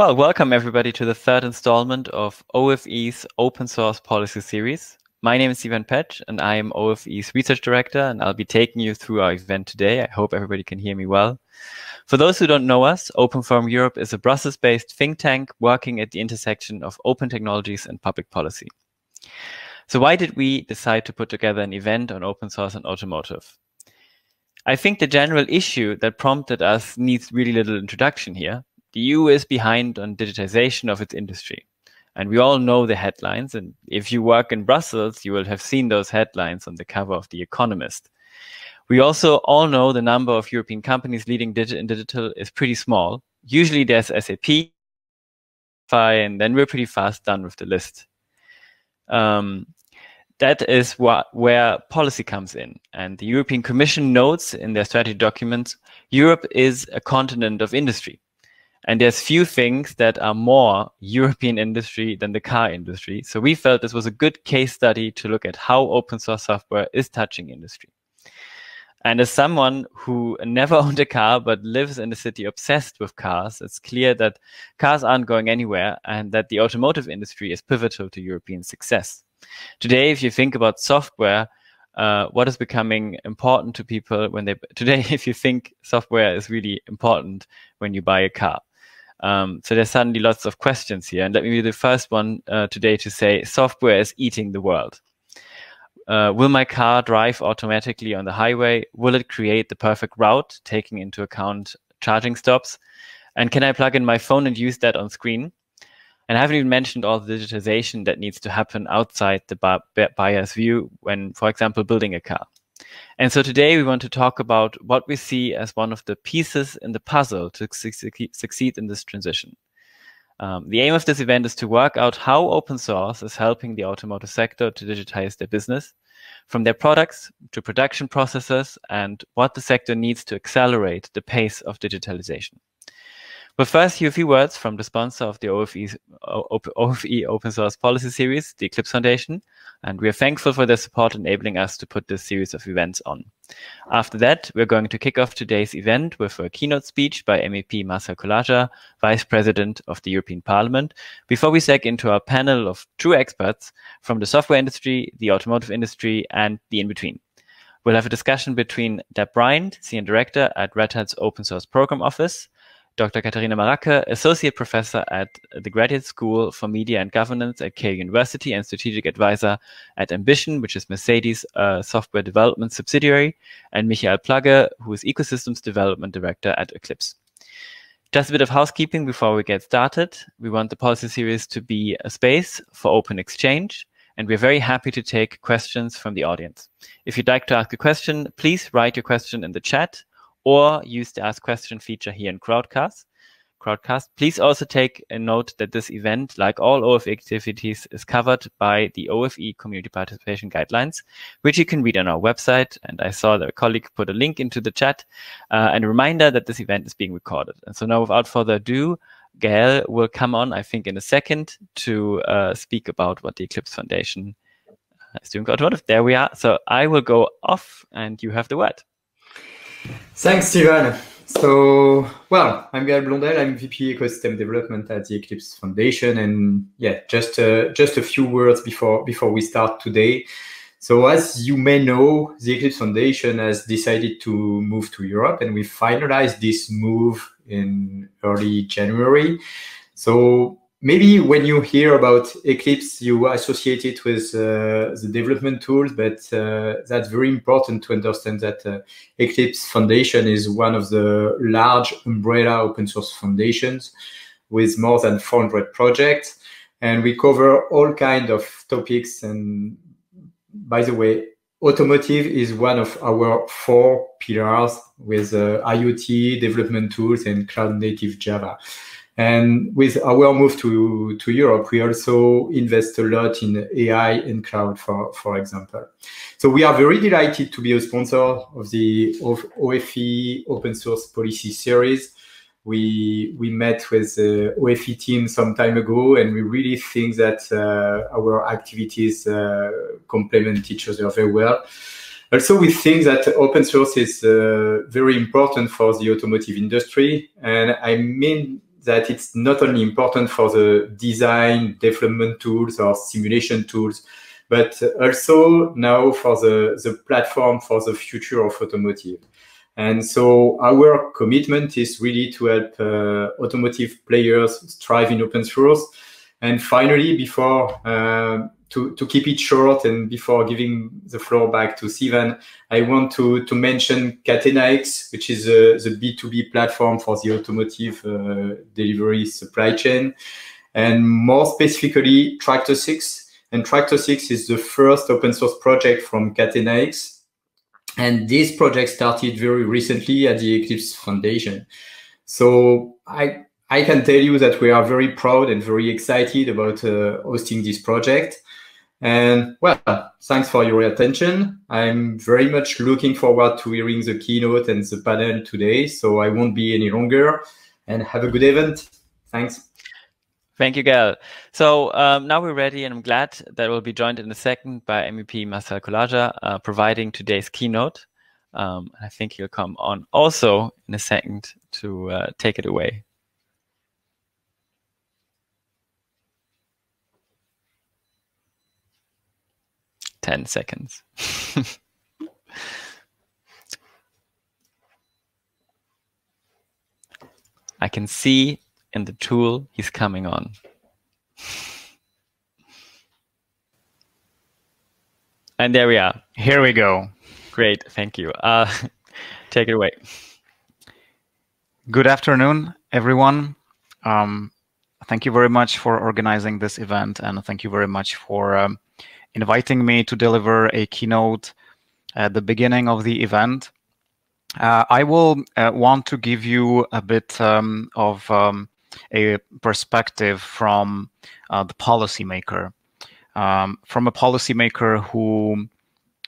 Well, welcome everybody to the third installment of OFE's Open Source Policy Series. My name is Sivan Pätsch and I am OFE's Research Director and I'll be taking you through our event today. I hope everybody can hear me well. For those who don't know us, Open Forum Europe is a Brussels-based think tank working at the intersection of open technologies and public policy. So why did we decide to put together an event on open source and automotive? I think the general issue that prompted us needs really little introduction here. The EU is behind on digitization of its industry. And we all know the headlines. And if you work in Brussels, you will have seen those headlines on the cover of The Economist. We also all know the number of European companies leading digit in digital is pretty small. Usually there's SAP, and then we're pretty fast done with the list. Um, that is what, where policy comes in. And the European Commission notes in their strategy documents, Europe is a continent of industry. And there's few things that are more European industry than the car industry. So we felt this was a good case study to look at how open source software is touching industry. And as someone who never owned a car but lives in a city obsessed with cars, it's clear that cars aren't going anywhere and that the automotive industry is pivotal to European success. Today, if you think about software, uh, what is becoming important to people when they today, if you think software is really important when you buy a car. Um, so there's suddenly lots of questions here. And let me be the first one uh, today to say software is eating the world. Uh, will my car drive automatically on the highway? Will it create the perfect route, taking into account charging stops? And can I plug in my phone and use that on screen? And I haven't even mentioned all the digitization that needs to happen outside the buyer's view when, for example, building a car. And so today we want to talk about what we see as one of the pieces in the puzzle to succeed in this transition. Um, the aim of this event is to work out how open source is helping the automotive sector to digitize their business, from their products to production processes, and what the sector needs to accelerate the pace of digitalization. But first, a few words from the sponsor of the OFE, OFE Open Source Policy Series, the Eclipse Foundation, and we are thankful for their support enabling us to put this series of events on. After that, we're going to kick off today's event with a keynote speech by MEP Marcel Kolaja, Vice President of the European Parliament, before we seg into our panel of true experts from the software industry, the automotive industry, and the in-between. We'll have a discussion between Deb Bryant, Senior Director at Red Hat's Open Source Program Office, Dr. Katharina Maracke, Associate Professor at the Graduate School for Media and Governance at Keio University and Strategic Advisor at MBition, which is Mercedes' uh, software development subsidiary, and Michael Plagge, who is Ecosystems Development Director at Eclipse. Just a bit of housekeeping before we get started. We want the policy series to be a space for open exchange, and we're very happy to take questions from the audience. If you'd like to ask a question, please write your question in the chat or use the Ask Question feature here in Crowdcast. Crowdcast. Please also take a note that this event, like all OFE activities, is covered by the OFE Community Participation Guidelines, which you can read on our website. And I saw that a colleague put a link into the chat uh, and a reminder that this event is being recorded. And so now, without further ado, Gael will come on, I think, in a second to uh, speak about what the Eclipse Foundation is doing. There we are. So I will go off and you have the word. Thanks, Steven. So, well, I'm Gael Blondel. I'm VP Ecosystem Development at the Eclipse Foundation, and yeah, just uh, just a few words before before we start today. So, as you may know, the Eclipse Foundation has decided to move to Europe, and we finalized this move in early January. So, maybe when you hear about Eclipse, you associate it with uh, the development tools, but uh, that's very important to understand that uh, Eclipse Foundation is one of the large umbrella open source foundations with more than 400 projects. And we cover all kinds of topics. And by the way, automotive is one of our four pillars with uh, IoT, development tools, and cloud native Java. And with our move to, to Europe, we also invest a lot in AI and cloud, for, for example. So we are very delighted to be a sponsor of the OFE Open Source Policy Series. We, we met with the OFE team some time ago, and we really think that uh, our activities uh, complement each other very well. Also, we think that open source is uh, very important for the automotive industry. And I mean that it's not only important for the design, development tools or simulation tools, but also now for the, the platform for the future of automotive. And so our commitment is really to help uh, automotive players thrive in open source. And finally, before uh, to, to keep it short and before giving the floor back to Sivan, I want to, to mention CatenaX, which is a, the B2B platform for the automotive uh, delivery supply chain. And more specifically, Tractus-X. And Tractus-X is the first open source project from CatenaX. And this project started very recently at the Eclipse Foundation. So I, I can tell you that we are very proud and very excited about uh, hosting this project. And well, thanks for your attention. I'm very much looking forward to hearing the keynote and the panel today. So I won't be any longer and have a good event. Thanks. Thank you, Gael. So um, now we're ready, and I'm glad that we'll be joined in a second by MEP Marcel Kolaja, uh, providing today's keynote. Um, I think he'll come on also in a second to uh, take it away. 10 seconds. I can see in the tool he's coming on. And there we are. Here we go. Great, thank you. Uh, take it away. Good afternoon, everyone. Um, thank you very much for organizing this event, and thank you very much for um, inviting me to deliver a keynote at the beginning of the event. Uh, I will uh, want to give you a bit um, of um, a perspective from uh, the policymaker, um, from a policymaker who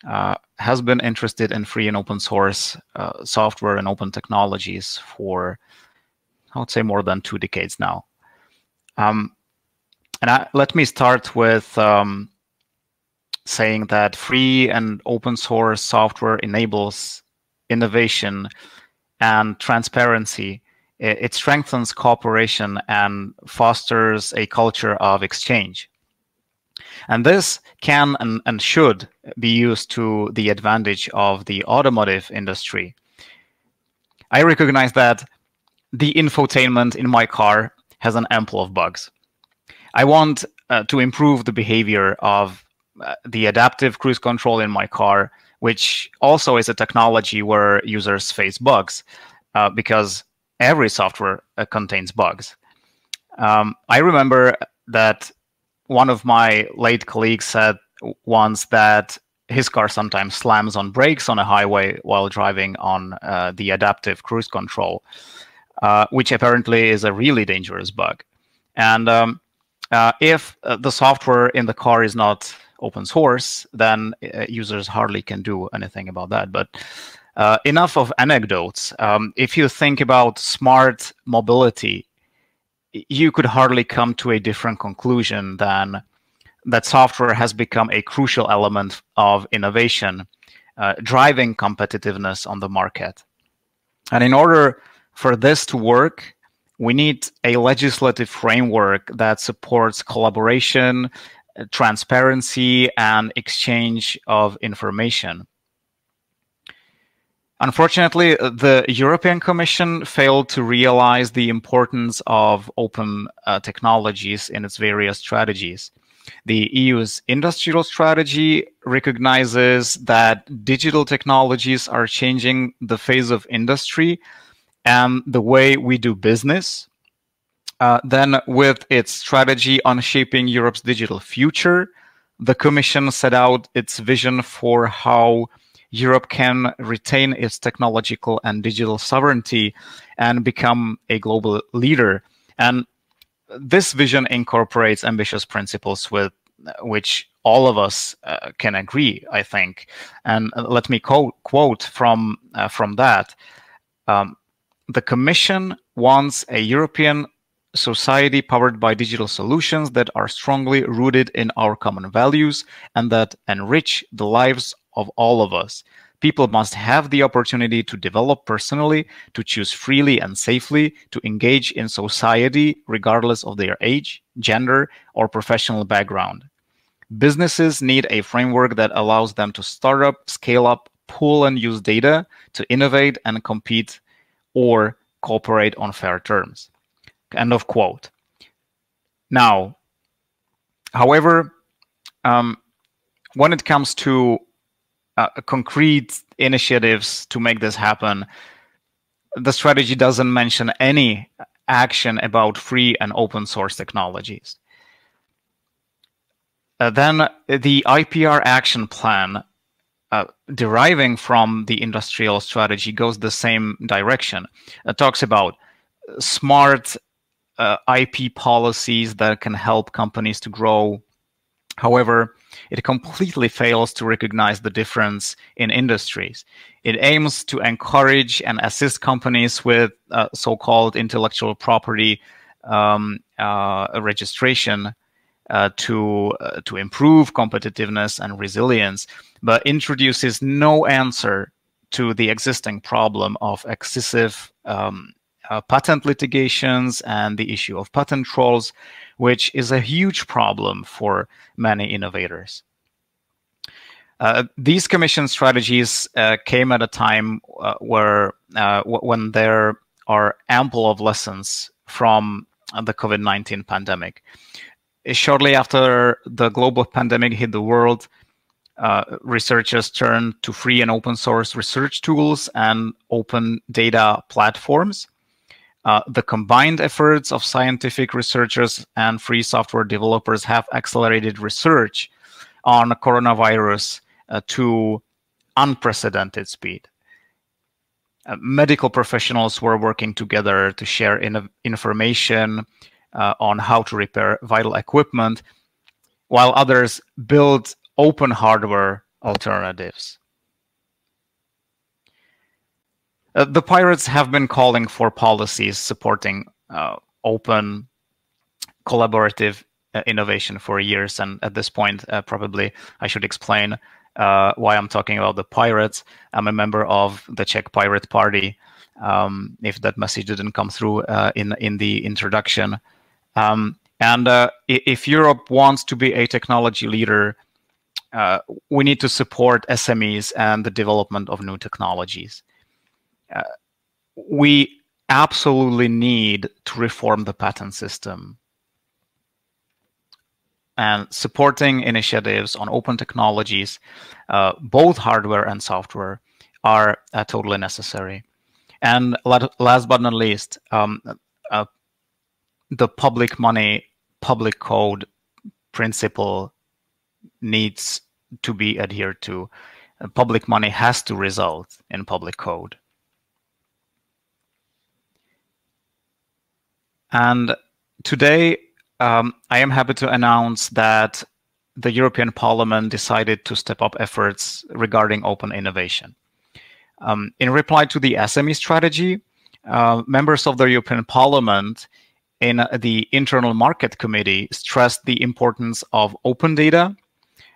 uh, has been interested in free and open source uh, software and open technologies for, I would say, more than two decades now. Um, and I, let me start with um, saying that free and open source software enables innovation and transparency. It, strengthens cooperation and fosters a culture of exchange. And this can and, and should be used to the advantage of the automotive industry. I recognize that the infotainment in my car has an ample of bugs. I want uh, to improve the behavior of the adaptive cruise control in my car, which also is a technology where users face bugs uh, because every software uh, contains bugs. Um, I remember that one of my late colleagues said once that his car sometimes slams on brakes on a highway while driving on uh, the adaptive cruise control, uh, which apparently is a really dangerous bug. And um, uh, if the software in the car is not open source, then uh, users hardly can do anything about that. But uh, enough of anecdotes. Um, if you think about smart mobility, you could hardly come to a different conclusion than that software has become a crucial element of innovation, uh, driving competitiveness on the market. And in order for this to work, we need a legislative framework that supports collaboration, transparency and exchange of information. Unfortunately, the European Commission failed to realize the importance of open uh, technologies in its various strategies. The EU's industrial strategy recognizes that digital technologies are changing the phase of industry and the way we do business, uh, then, with its strategy on shaping Europe's digital future, the Commission set out its vision for how Europe can retain its technological and digital sovereignty and become a global leader. And this vision incorporates ambitious principles with which all of us uh, can agree, I think. And let me quote, quote from uh, from that. Um, the Commission wants a European society powered by digital solutions that are strongly rooted in our common values and that enrich the lives of all of us. People must have the opportunity to develop personally, to choose freely and safely, to engage in society regardless of their age, gender, or professional background. Businesses need a framework that allows them to start up, scale up, pool and use data to innovate and compete or cooperate on fair terms. End of quote. Now, however, um, when it comes to uh, concrete initiatives to make this happen, the strategy doesn't mention any action about free and open source technologies. Uh, then the IPR action plan uh, deriving from the industrial strategy goes the same direction. It talks about smart uh, IP policies that can help companies to grow. However, it completely fails to recognize the difference in industries. It aims to encourage and assist companies with uh, so-called intellectual property um, uh, registration uh, to uh, to improve competitiveness and resilience, but introduces no answer to the existing problem of excessive um, uh, patent litigations and the issue of patent trolls, which is a huge problem for many innovators. Uh, these commission strategies uh, came at a time uh, where uh, when there are ample of lessons from the COVID-19 pandemic. Shortly after the global pandemic hit the world, uh, researchers turned to free and open source research tools and open data platforms. Uh, the combined efforts of scientific researchers and free software developers have accelerated research on coronavirus uh, to unprecedented speed. Uh, medical professionals were working together to share in information uh, on how to repair vital equipment, while others built open hardware alternatives. Uh, the pirates have been calling for policies supporting uh, open, collaborative uh, innovation for years. And at this point, uh, probably I should explain uh, why I'm talking about the pirates. I'm a member of the Czech Pirate Party. Um, if that message didn't come through in in the introduction, um, and if Europe wants to be a technology leader, we need to support SMEs and the development of new technologies uh, we absolutely need to reform the patent system. And supporting initiatives on open technologies, uh, both hardware and software, are uh, totally necessary. And last but not least, um, uh, the public money, public code principle needs to be adhered to. public money has to result in public code. And today, um, I am happy to announce that the European Parliament decided to step up efforts regarding open innovation. Um, in reply to the SME strategy, uh, members of the European Parliament in the Internal Market Committee stressed the importance of open data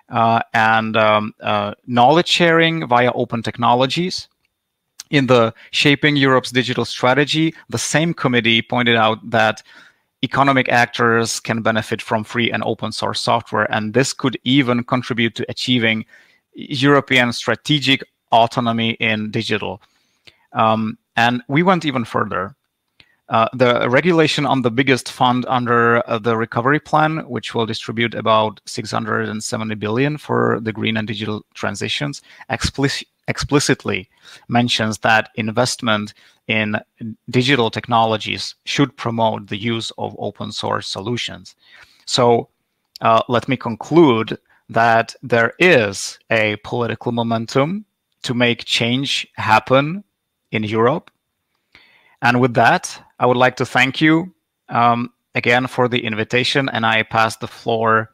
uh, and um, uh, knowledge sharing via open technologies, in the Shaping Europe's Digital Strategy, the same committee pointed out that economic actors can benefit from free and open source software, and this could even contribute to achieving European strategic autonomy in digital. Um, and we went even further. Uh, the regulation on the biggest fund under uh, the recovery plan, which will distribute about 670 billion for the green and digital transitions, explicit explicitly mentions that investment in digital technologies should promote the use of open source solutions. So uh, let me conclude that there is a political momentum to make change happen in Europe. And with that, I would like to thank you um, again for the invitation, and I pass the floor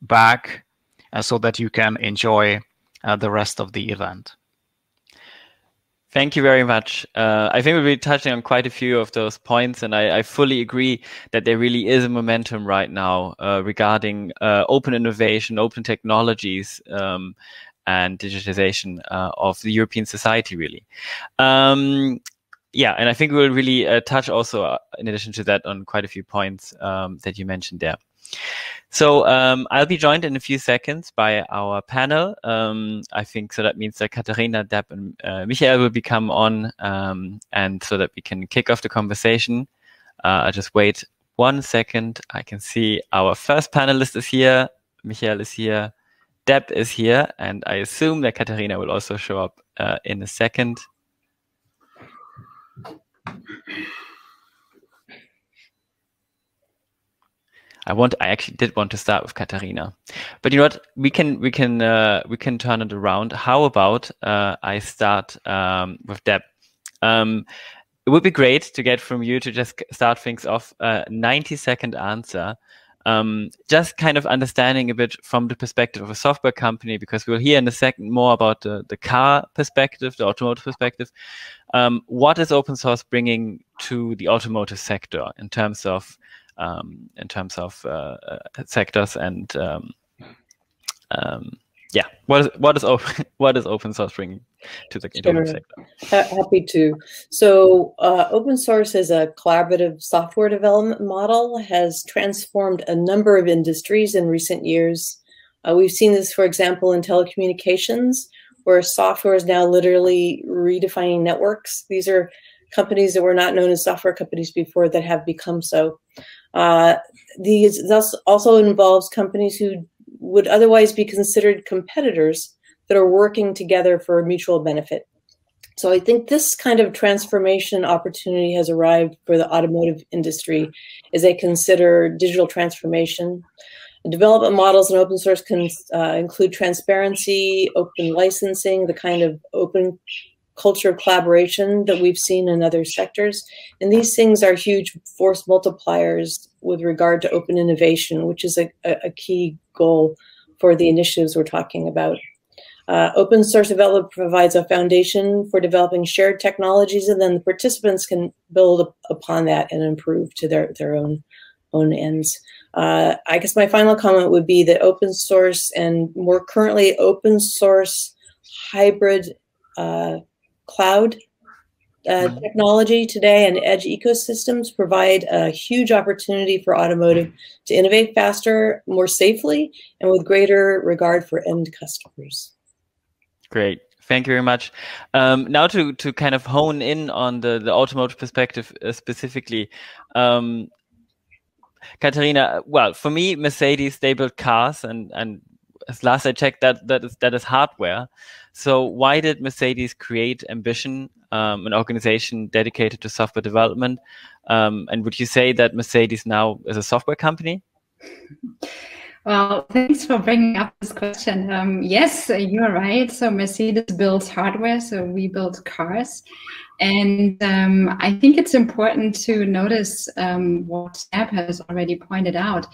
back uh, so that you can enjoy uh, the rest of the event. Thank you very much. Uh, I think we'll be touching on quite a few of those points, and I, I fully agree that there really is a momentum right now uh, regarding uh, open innovation, open technologies. Um, and digitization uh, of the European society, really. Um, yeah, and I think we'll really uh, touch also, uh, in addition to that, on quite a few points um, that you mentioned there. So um, I'll be joined in a few seconds by our panel. Um, I think so that means that Katharina, Deb, and uh, Michael will become on, um, and so that we can kick off the conversation. Uh, I'll just wait one second. I can see our first panelist is here. Michael is here. Deb is here, and I assume that Katharina will also show up uh, in a second. I want. I actually did want to start with Katarina, but you know what? We can we can uh, we can turn it around. How about uh, I start um, with Deb? Um, it would be great to get from you to just start things off. A 90 second answer. Um, just kind of understanding a bit from the perspective of a software company, because we'll hear in a second more about the, the car perspective, the automotive perspective. Um, what is open source bringing to the automotive sector in terms of um, in terms of uh, uh, sectors and um, um, yeah, what is what is open what is open source bringing to the sure. sector? happy to. So, uh, open source as a collaborative software development model has transformed a number of industries in recent years. Uh, we've seen this, for example, in telecommunications, where software is now literally redefining networks. These are companies that were not known as software companies before that have become so. Uh, these thus also involves companies who would otherwise be considered competitors that are working together for mutual benefit. So I think this kind of transformation opportunity has arrived for the automotive industry as they consider digital transformation. Development models in open source can uh, include transparency, open licensing, the kind of open culture of collaboration that we've seen in other sectors. And these things are huge force multipliers with regard to open innovation, which is a, a key goal for the initiatives we're talking about. Uh, open source development provides a foundation for developing shared technologies, and then the participants can build upon that and improve to their, their own, own ends. Uh, I guess my final comment would be that open source and more currently open source hybrid uh, cloud uh, mm-hmm. technology today and edge ecosystems provide a huge opportunity for automotive to innovate faster, more safely, and with greater regard for end customers. Great. Thank you very much. Um, now to, to kind of hone in on the, the automotive perspective uh, specifically, um, Katharina, well, for me, Mercedes, they build cars and, and as last I checked, that, that is, that is hardware. So why did Mercedes create MBition, um, an organization dedicated to software development? Um, and would you say that Mercedes now is a software company? Well, thanks for bringing up this question. Um, yes, you're right. So Mercedes builds hardware, so we build cars. And um, I think it's important to notice um, what Deb has already pointed out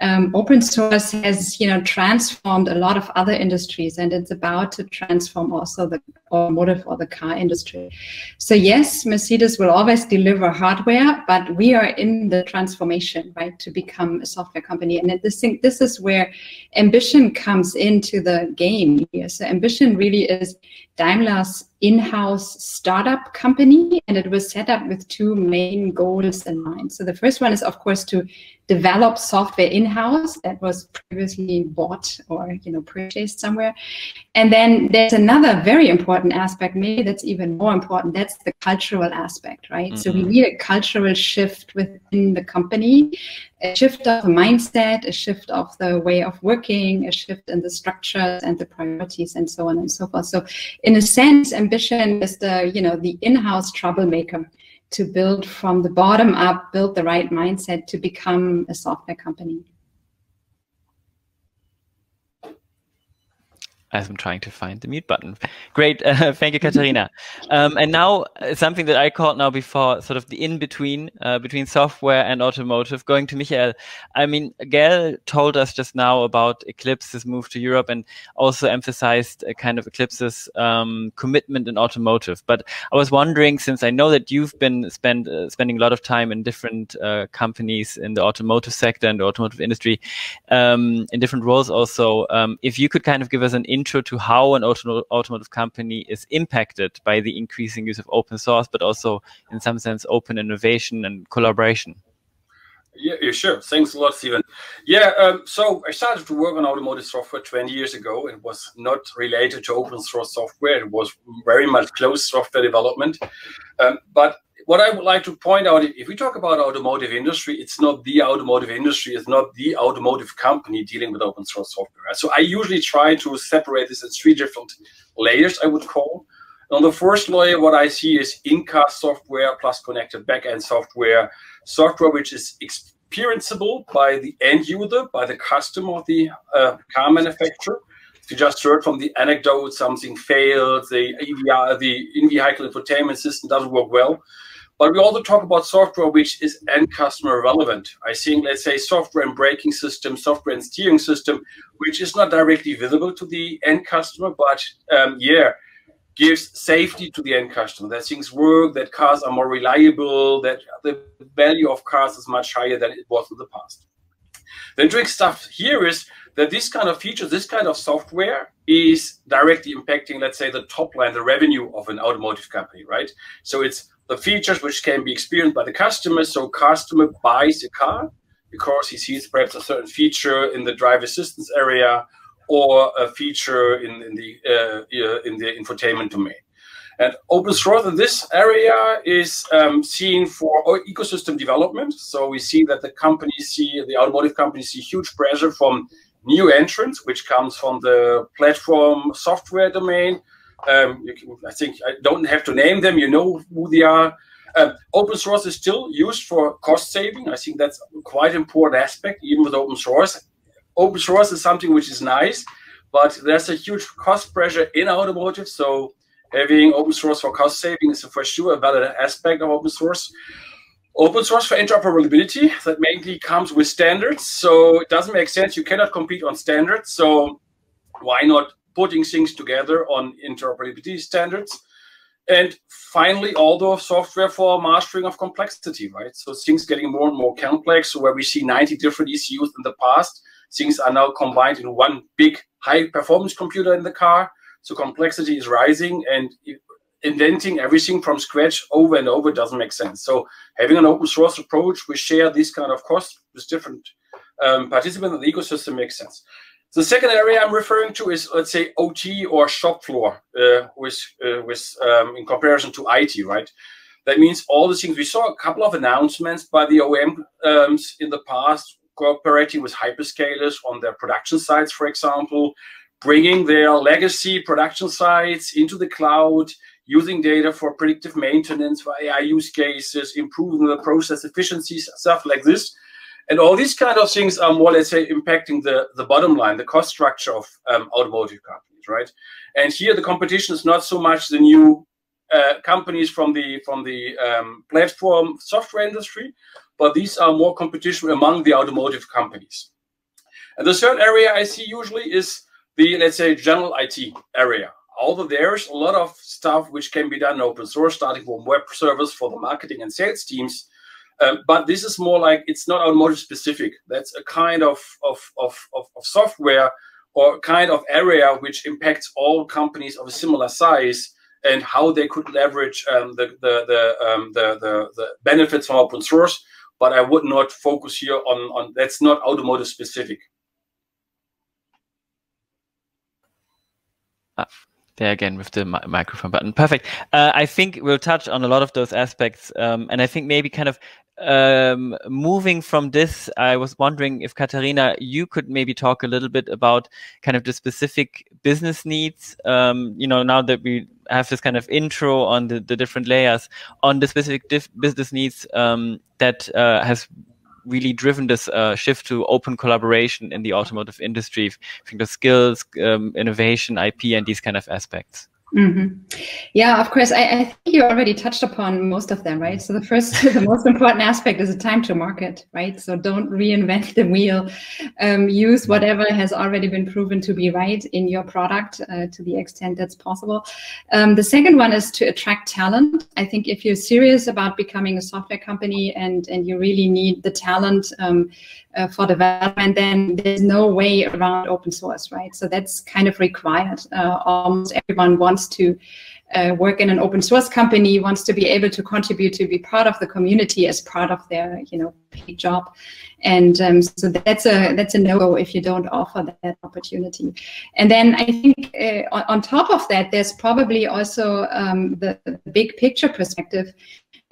um, open source has you know transformed a lot of other industries and it's about to transform also the automotive or the car industry. So yes mercedes will always deliver hardware but we are in the transformation right to become a software company. And this thing this is where MBition comes into the game here. So MBition really is daimler's in-house startup company and it was set up with two main goals in mind. So the first one is of course to develop software in-house that was previously bought or you know purchased somewhere and then there's another very important aspect maybe that's even more important that's the cultural aspect right mm-hmm. so we mm-hmm. need a cultural shift within the company a shift of the mindset a shift of the way of working a shift in the structures and the priorities and so on and so forth so in a sense MBition is the you know the in-house troublemaker to build from the bottom up, build the right mindset to become a software company. As I'm trying to find the mute button. Great, uh, thank you, Katharina. Um, and now uh, something that I called now before, sort of the in between uh, between software and automotive. Going to Michael, I mean, Gael told us just now about Eclipse's move to Europe and also emphasized a kind of Eclipse's um, commitment in automotive. But I was wondering, since I know that you've been spend uh, spending a lot of time in different uh, companies in the automotive sector and the automotive industry, um, in different roles, also, um, if you could kind of give us an in intro to how an auto automotive company is impacted by the increasing use of open source, but also in some sense open innovation and collaboration? Yeah, yeah, sure. Thanks a lot, Stephen. Yeah, um, so I started to work on automotive software 20 years ago. It was not related to open source software. It was very much closed software development. Um, but what I would like to point out, if we talk about automotive industry, it's not the automotive industry, it's not the automotive company dealing with open source software. So I usually try to separate this in three different layers, I would call. On the first layer, what I see is in-car software plus connected backend software, software which is experienceable by the end user, by the customer of the uh, car manufacturer. If you just heard from the anecdote, something failed, the the in-vehicle infotainment system doesn't work well. But we also talk about software which is end customer relevant. I think, let's say, software and braking system, software and steering system, which is not directly visible to the end customer, but um, yeah, gives safety to the end customer. That things work, that cars are more reliable, that the value of cars is much higher than it was in the past. The interesting stuff here is that this kind of features, this kind of software is directly impacting, let's say, the top line, the revenue of an automotive company, right? So it's the features which can be experienced by the customer. So customer buys a car because he sees perhaps a certain feature in the drive assistance area or a feature in, in the uh, in the infotainment domain. And open source in this area is um, seen for ecosystem development. So we see that the companies see, the automotive companies see huge pressure from new entrants, which comes from the platform software domain, um, I think I don't have to name them. You know who they are. Um, open source is still used for cost saving. I think that's quite important aspect, even with open source. Open source is something which is nice, but there's a huge cost pressure in automotive. So having open source for cost saving is for sure a valid aspect of open source. Open source for interoperability that mainly comes with standards. So it doesn't make sense. You cannot compete on standards. So why not putting things together on interoperability standards. And finally, all the software for mastering of complexity, right? So things getting more and more complex. Where we see 90 different ECUs in the past, things are now combined in one big high performance computer in the car. So complexity is rising and inventing everything from scratch over and over doesn't make sense. So having an open source approach, we share this kind of cost with different um, participants in the ecosystem makes sense. The second area I'm referring to is, let's say, OT or shop floor, uh, with uh, with um, in comparison to IT, right? That means all the things we saw a couple of announcements by the OEM um, in the past, cooperating with hyperscalers on their production sites, for example, bringing their legacy production sites into the cloud, using data for predictive maintenance, for AI use cases, improving the process efficiencies, stuff like this and all these kind of things are more, let's say, impacting the, the bottom line, the cost structure of um, automotive companies, right? And here the competition is not so much the new uh, companies from the from the um, platform software industry, but these are more competition among the automotive companies. And the third area I see usually is the let's say general IT area. Although there's a lot of stuff which can be done in open source, starting from web servers for the marketing and sales teams, um, but this is more like it's not automotive specific. That's a kind of, of, of, of, of software or kind of area which impacts all companies of a similar size and how they could leverage um, the, the, the, um, the, the, the, benefits from open source. But I would not focus here on, on that's not automotive specific. Uh, there again with the mi microphone button. Perfect. Uh, I think we'll touch on a lot of those aspects. Um, and I think maybe kind of um, moving from this, I was wondering if Katharina, you could maybe talk a little bit about kind of the specific business needs. Um, you know, now that we have this kind of intro on the, the different layers, on the specific business needs um, that uh, has really driven this uh, shift to open collaboration in the automotive industry. I think the skills, um, innovation, IP, and these kind of aspects. Mm-hmm. Yeah, of course. I, I, think you already touched upon most of them, right? So the first, the most important aspect is the time to market, right? So don't reinvent the wheel. Um, use whatever has already been proven to be right in your product uh, to the extent that's possible. Um, the second one is to attract talent. I think if you're serious about becoming a software company and and you really need the talent. Um, uh, for development, then there's no way around open source, right? So that's kind of required. Uh, almost everyone wants to uh, work in an open source company, wants to be able to contribute to be part of the community as part of their, you know, paid job, and um, so that's a that's a no go if you don't offer that opportunity. And then I think uh, on, on, top of that, there's probably also um, the, the big picture perspective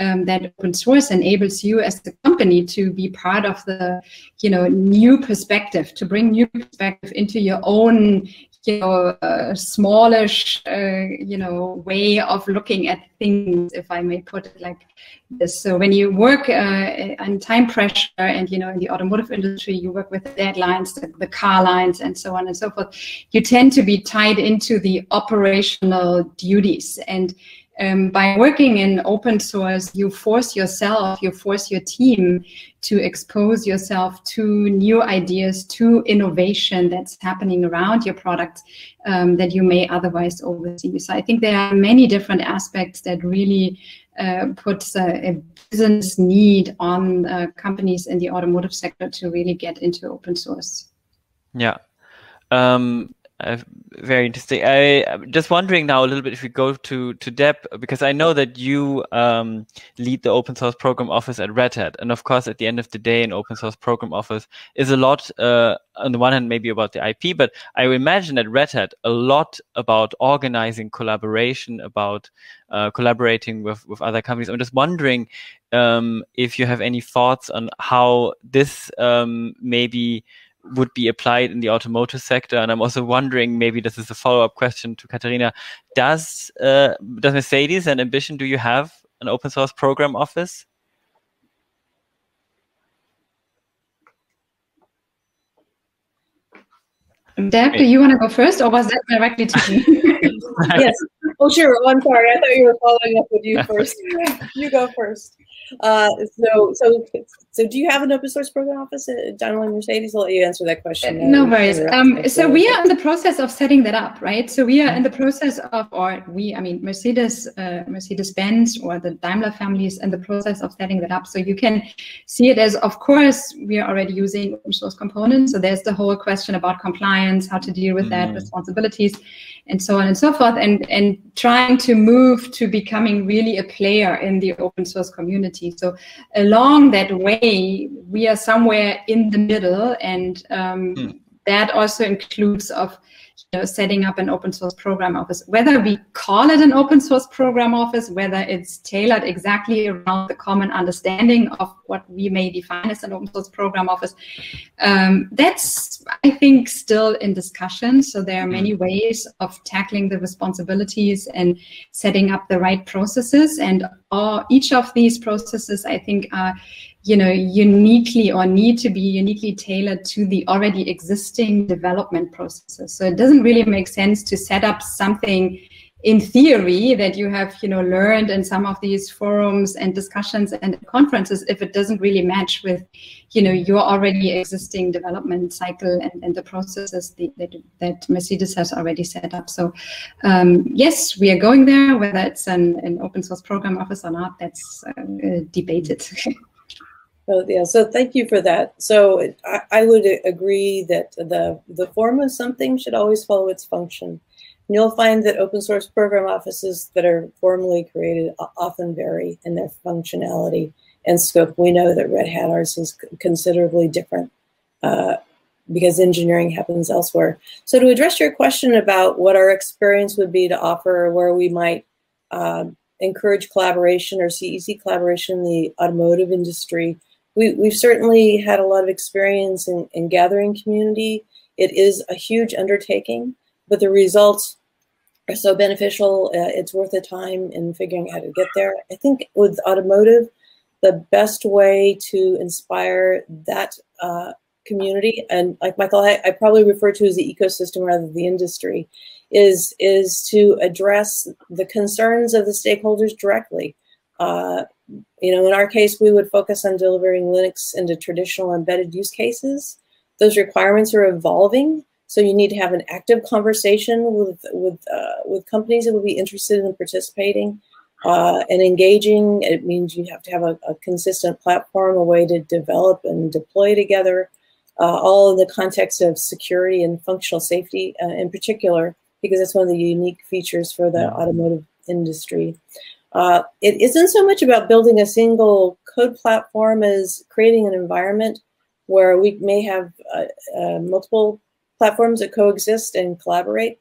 um, that open source enables you as a company to be part of the you know new perspective to bring new perspective into your own you know uh, smallish uh, you know way of looking at things if i may put it like this. So when you work uh, on time pressure and you know in the automotive industry you work with deadlines the, the car lines and so on and so forth you tend to be tied into the operational duties. And um, by working in open source, you force yourself, you force your team to expose yourself to new ideas, to innovation that's happening around your product um, that you may otherwise oversee. So I think there are many different aspects that really uh, puts a, a, business need on uh, companies in the automotive sector to really get into open source. Yeah. Um, uh, very interesting. I am just wondering now a little bit if we go to to Deb because I know that you um, lead the open source program office at Red Hat, and of course, at the end of the day, an open source program office is a lot. Uh, on the one hand, maybe about the IP, but I imagine at Red Hat a lot about organizing collaboration, about uh, collaborating with with other companies. I'm just wondering um, if you have any thoughts on how this um, maybe would be applied in the automotive sector. And I'm also wondering, maybe this is a follow-up question to Katharina. Does uh, does Mercedes and MBition do you have an open source program office? Deb, do you want to go first, or was that directly to me? yes. Oh, sure. Oh, I'm sorry. I thought you were following up with you first. you go first. Uh, so, so, so, do you have an open source program office at Daimler Mercedes? I'll let you answer that question. No worries. Um, so we are in the process of setting that up, right? So we are in the process of, or we, I mean, Mercedes, uh, Mercedes Benz, or the Daimler families, in the process of setting that up. So you can see it as, of course, we are already using open source components. So there's the whole question about compliance, how to deal with mm -hmm. that, responsibilities, and so on and so forth, and and trying to move to becoming really a player in the open source community community. So along that way, we are somewhere in the middle, and um, mm. that also includes of you know, setting up an open source program office. Whether we call it an open source program office, whether it's tailored exactly around the common understanding of what we may define as an open source program office, um, that's, I think, still in discussion. So there are many mm-hmm. ways of tackling the responsibilities and setting up the right processes. And all, each of these processes, I think, are you know, uniquely or need to be uniquely tailored to the already existing development processes. So it doesn't really make sense to set up something in theory that you have, you know, learned in some of these forums and discussions and conferences if it doesn't really match with, you know, your already existing development cycle and, and the processes that, that Mercedes has already set up. So um, yes, we are going there, whether it's an, an open source program office or not, that's uh, debated. Oh, yeah, so thank you for that. So I, I, would agree that the, the form of something should always follow its function. And you'll find that open source program offices that are formally created often vary in their functionality and scope. We know that Red Hat ours is considerably different uh, because engineering happens elsewhere. So to address your question about what our experience would be to offer, where we might uh, encourage collaboration or see easy collaboration in the automotive industry, we, we've certainly had a lot of experience in, in gathering community. It is a huge undertaking, but the results are so beneficial. Uh, it's worth the time in figuring out how to get there. I think with automotive, the best way to inspire that uh, community, and like Michael, I, I, probably refer to as the ecosystem rather than the industry, is is to address the concerns of the stakeholders directly. Uh, you know, in our case, we would focus on delivering Linux into traditional embedded use cases. Those requirements are evolving, so you need to have an active conversation with with uh, with companies that would be interested in participating uh, and engaging. It means you have to have a, a, consistent platform, a way to develop and deploy together, uh, all in the context of security and functional safety uh, in particular, because that's one of the unique features for the automotive industry. Uh, it isn't so much about building a single code platform as creating an environment where we may have uh, uh, multiple platforms that coexist and collaborate.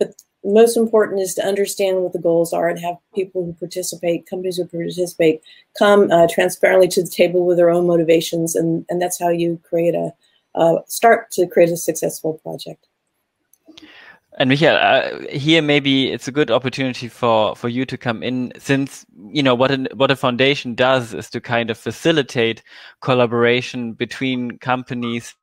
But most important is to understand what the goals are and have people who participate, companies who participate, come uh, transparently to the table with their own motivations, and, and that's how you create a uh, start to create a successful project. And Michael, uh, here maybe it's a good opportunity for for you to come in, since you know what a, what a foundation does is to kind of facilitate collaboration between companies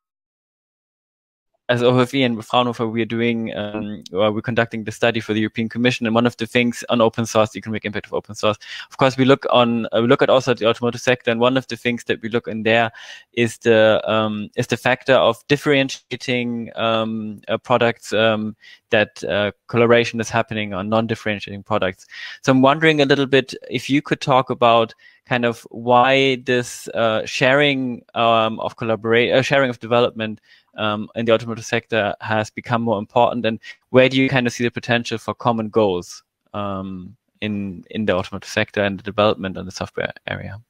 as OFE and with Fraunhofer, we are doing, um, we're conducting the study for the European Commission. And one of the things on open source, the economic impact of open source, of course, we look on, uh, we look at also the automotive sector. And one of the things that we look in there is the, um, is the factor of differentiating, um, uh, products, um, that uh, collaboration is happening on non-differentiating products. So I'm wondering a little bit if you could talk about kind of why this uh, sharing um, of collaboration, uh, sharing of development um, in the automotive sector has become more important, and where do you kind of see the potential for common goals um, in in the automotive sector and the development and the software area?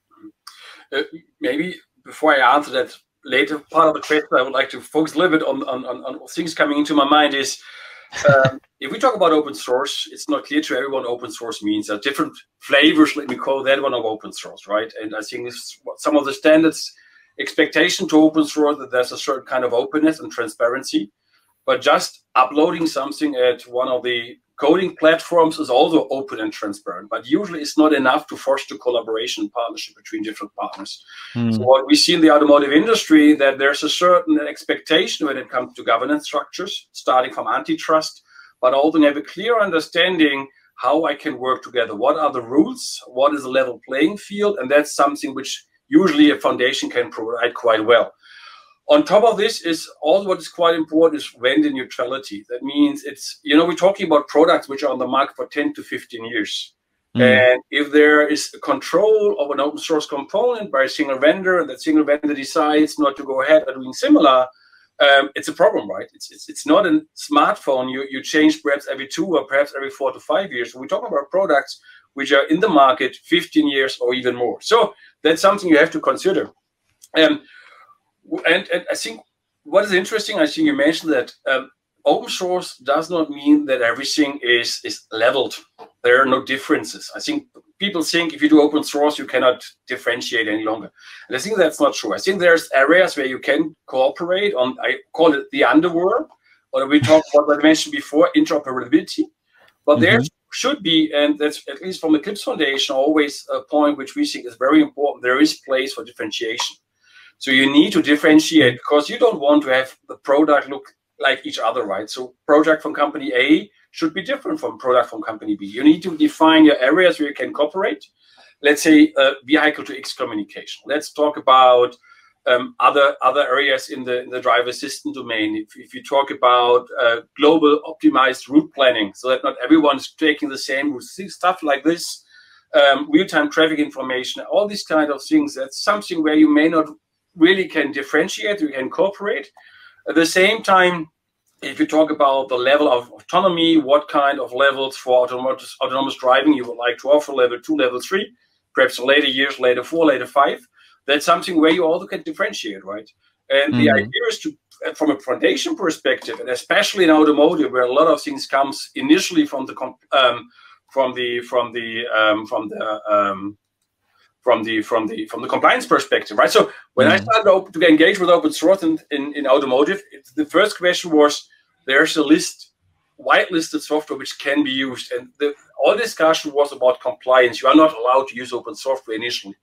Uh, maybe before I answer that later part of the question, I would like to focus a little bit on on, on, on things coming into my mind. Is um, if we talk about open source, it's not clear to everyone open source means. There are different flavors, let me call that one of open source, right? And I think some of the standards expectation to open source that there's a certain kind of openness and transparency. But just uploading something at one of the coding platforms is also open and transparent. But usually it's not enough to force foster collaboration and partnership between different partners. Mm. So what we see in the automotive industry that there's a certain expectation when it comes to governance structures, starting from antitrust, but also have a clear understanding how I can work together. What are the rules? What is the level playing field? And that's something which usually a foundation can provide quite well. On top of this is all what is quite important is vendor neutrality. That means it's, you know, we're talking about products which are on the market for 10 to 15 years. Mm. And if there is a control of an open source component by a single vendor and that single vendor decides not to go ahead or doing similar, um, it's a problem, right? It's, it's it's not a smartphone you, you change perhaps every two or perhaps every four to five years. We're talking about products which are in the market 15 years or even more. So that's something you have to consider. Um, and, and I think what is interesting, I think you mentioned that um, open source does not mean that everything is is leveled. There are no differences. I think people think if you do open source, you cannot differentiate any longer. And I think that's not true. I think there's areas where you can cooperate on, I call it the underworld, or we talked about what I mentioned before, interoperability. But mm -hmm. there's should be, and that's at least from the Eclipse Foundation, always a point which we think is very important. There is place for differentiation. So you need to differentiate because you don't want to have the product look like each other, right? So project from company A should be different from product from company B. You need to define your areas where you can cooperate. Let's say uh, vehicle to X communication. Let's talk about um, other other areas in the in the driver assistance domain. If, if you talk about uh, global optimized route planning, so that not everyone is taking the same route, stuff like this, um, real-time traffic information, all these kind of things. That's something where you may not really can differentiate, you can cooperate. At the same time, if you talk about the level of autonomy, what kind of levels for autonomous, autonomous driving you would like to offer, level two, level three, perhaps later years, later four, later five that's something where you also can differentiate, right? And mm-hmm. the idea is to, from a foundation perspective, and especially in automotive, where a lot of things comes initially from the um, from the from the um, from the um, from the from the from the compliance perspective, right? So when mm-hmm. I started to engage with open source in, in, in automotive, the first question was there's a list whitelisted software which can be used, and the all discussion was about compliance. You are not allowed to use open software initially.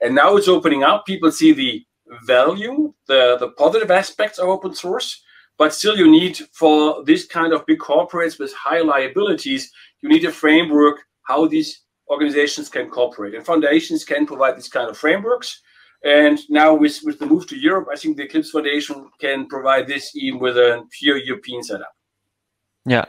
And now it's opening up. People see the value, the, the positive aspects of open source, But still, you need for this kind of big corporates with high liabilities, you need a framework how these organizations can cooperate. And foundations can provide these kind of frameworks. And now with, with the move to Europe, I think the Eclipse Foundation can provide this even with a pure European setup. Yeah,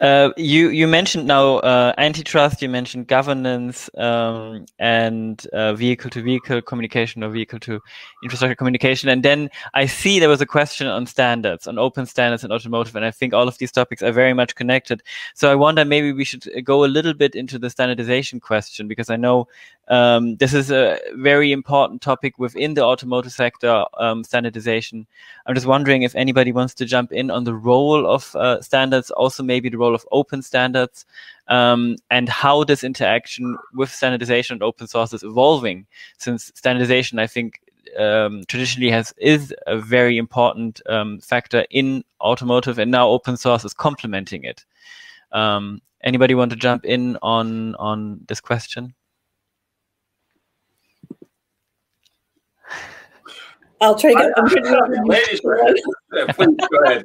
uh, you you mentioned now uh, antitrust. You mentioned governance um, and uh, vehicle to vehicle communication or vehicle to infrastructure communication. And then I see there was a question on standards, on open standards in automotive, and I think all of these topics are very much connected. So I wonder maybe we should go a little bit into the standardization question because I know um, this is a very important topic within the automotive sector, um, standardization. I'm just wondering if anybody wants to jump in on the role of uh, standards, also maybe the role of open standards, um, and how this interaction with standardization and open source is evolving. Since standardization, I think, um, traditionally has is a very important um, factor in automotive, and now open source is complementing it. Um, anybody want to jump in on on this question? I'll try to get. I'm Ladies, please go ahead.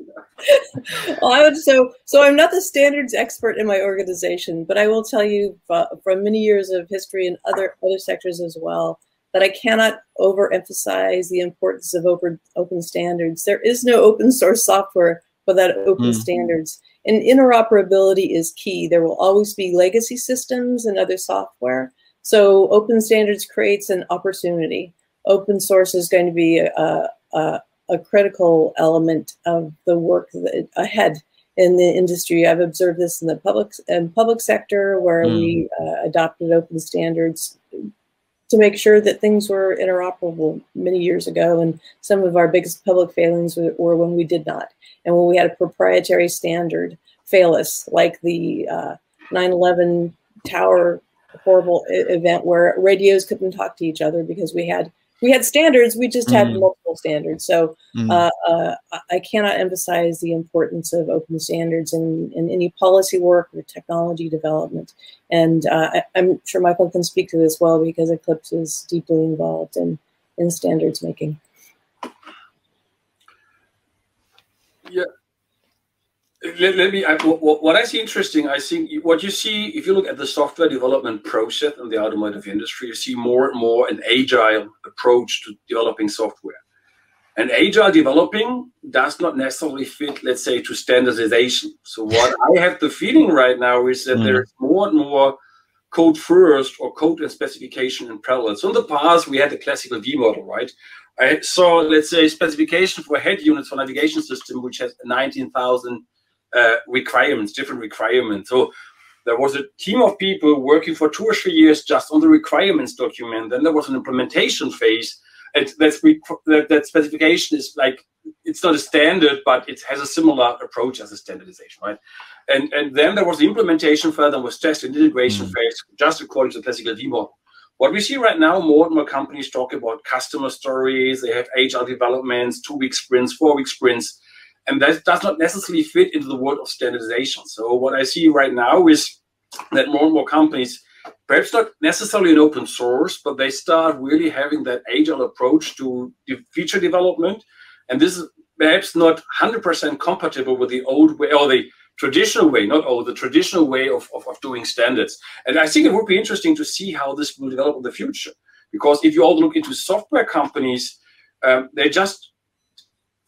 well, I would so so. I'm not the standards expert in my organization, but I will tell you uh, from many years of history in other other sectors as well that I cannot overemphasize the importance of open open standards. There is no open source software without open mm. standards, and interoperability is key. There will always be legacy systems and other software, so open standards creates an opportunity open source is going to be a, a, a critical element of the work that, ahead in the industry. I've observed this in the public and public sector where mm. we uh, adopted open standards to make sure that things were interoperable many years ago. And some of our biggest public failings were, were when we did not. And when we had a proprietary standard fail us, like the 9/11 uh, tower horrible event where radios couldn't talk to each other because we had we had standards we just had mm. multiple standards so mm. uh, uh, i cannot emphasize the importance of open standards in, in any policy work or technology development and uh, I, am sure michael can speak to this well because eclipse is deeply involved in in standards making yeah let, let me I, what, what, i see interesting i think what you see if you look at the software development process in the automotive industry you see more and more an agile approach to developing software. And agile developing does not necessarily fit let's say to standardization. So what i have the feeling right now is that mm. there's more and more code first or code and specification in parallel. So in the past we had the classical v model right? I saw, let's say, specification for head units for navigation system, which has 19,000 uh, requirements, different requirements. So there was a team of people working for two or three years just on the requirements document. Then there was an implementation phase. And that's that, that specification is like it's not a standard, but it has a similar approach as a standardization, right? And and then there was the implementation phase, then was test and integration mm. phase, just according to the classical V model. What we see right now, more and more companies talk about customer stories. They have agile developments, two week sprints, four week sprints and that does not necessarily fit into the world of standardization. So what I see right now is that more and more companies, perhaps not necessarily in open source, but they start really having that agile approach to feature development. And this is perhaps not 100% compatible with the old way or the traditional way, not old, the traditional way of, of, of doing standards. And I think it would be interesting to see how this will develop in the future. Because if you all look into software companies, um, they just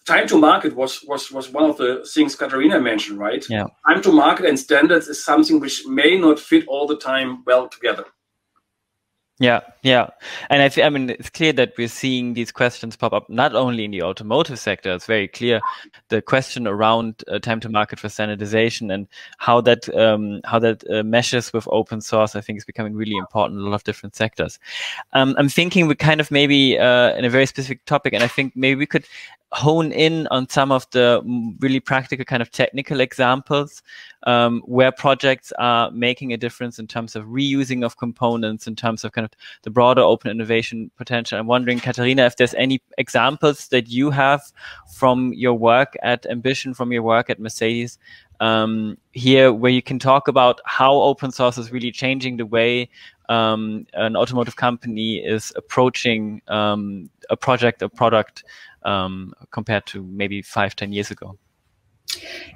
time to market was was was one of the things Katarina mentioned, right? Yeah. Time to market and standards is something which may not fit all the time well together. Yeah, yeah, and I, I mean it's clear that we're seeing these questions pop up not only in the automotive sector. It's very clear the question around uh, time to market for standardization and how that um, how that uh, meshes with open source. I think is becoming really important in a lot of different sectors. Um, I'm thinking we kind of maybe uh, in a very specific topic, and I think maybe we could hone in on some of the really practical kind of technical examples um, where projects are making a difference in terms of reusing of components, in terms of kind of the broader open innovation potential. I'm wondering, Katarina, if there's any examples that you have from your work at MBition, from your work at Mercedes, um, here where you can talk about how open source is really changing the way um, an automotive company is approaching um, a project, a product um, compared to maybe five, ten years ago.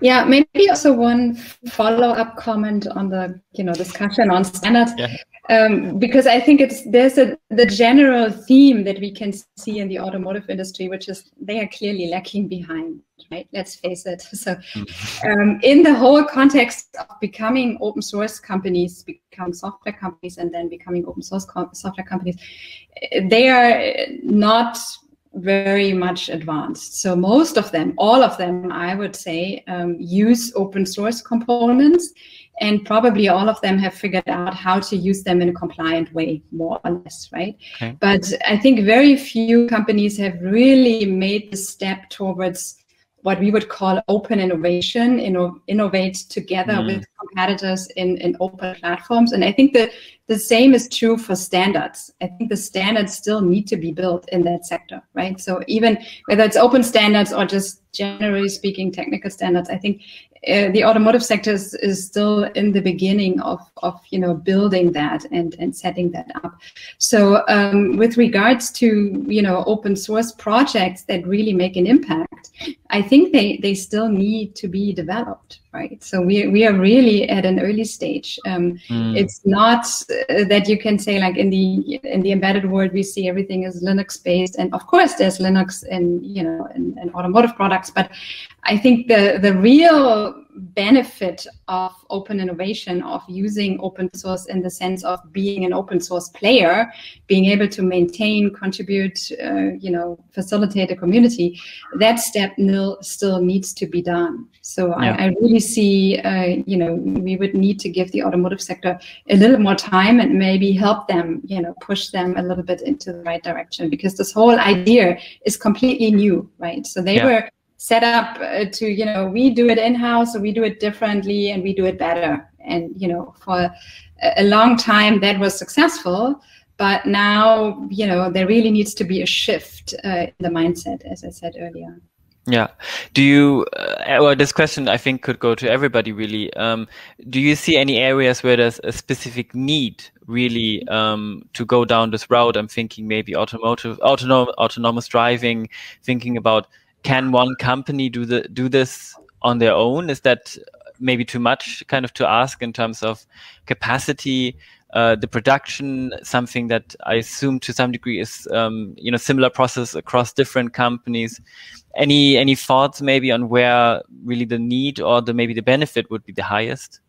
Yeah, maybe also one follow-up comment on the you know discussion on standards. Yeah um, because I think it's there's a the general theme that we can see in the automotive industry, which is they are clearly lacking behind. Right, let's face it. So, mm-hmm. um, in the whole context of becoming open source companies, become software companies, and then becoming open source co- software companies, they are not very much advanced. So most of them, all of them, I would say, um, use open source components and probably all of them have figured out how to use them in a compliant way more or less right okay. but i think very few companies have really made the step towards what we would call open innovation, inno- innovate together mm. with competitors in, in open platforms. And I think that the same is true for standards. I think the standards still need to be built in that sector, right? So even whether it's open standards or just generally speaking technical standards, I think uh, the automotive sector is, is still in the beginning of, of you know building that and, and setting that up. So um, with regards to you know open source projects that really make an impact, I think they, they still need to be developed right? So we, we are really at an early stage. Um, mm. It's not uh, that you can say like in the in the embedded world we see everything is Linux based, and of course there's Linux in you know in, in automotive products, but I think the the real benefit of open innovation of using open source in the sense of being an open source player being able to maintain contribute uh, you know facilitate a community that step nil still needs to be done so yeah. I, I, really see uh, you know we would need to give the automotive sector a little more time and maybe help them you know push them a little bit into the right direction because this whole idea is completely new right so they yeah. were set up uh, to you know we do it in house we do it differently and we do it better and you know for a long time that was successful but now you know there really needs to be a shift uh, in the mindset as i said earlier yeah. Do you, uh, well, this question I think could go to everybody really. Um, do you see any areas where there's a specific need really um, to go down this route? I'm thinking maybe automotive, autonom autonomous driving, thinking about can one company do the do this on their own? Is that maybe too much kind of to ask in terms of capacity? Uh, the production, something that I assume to some degree is um, you know similar process across different companies. Any any thoughts maybe on where really the need or the maybe the benefit would be the highest?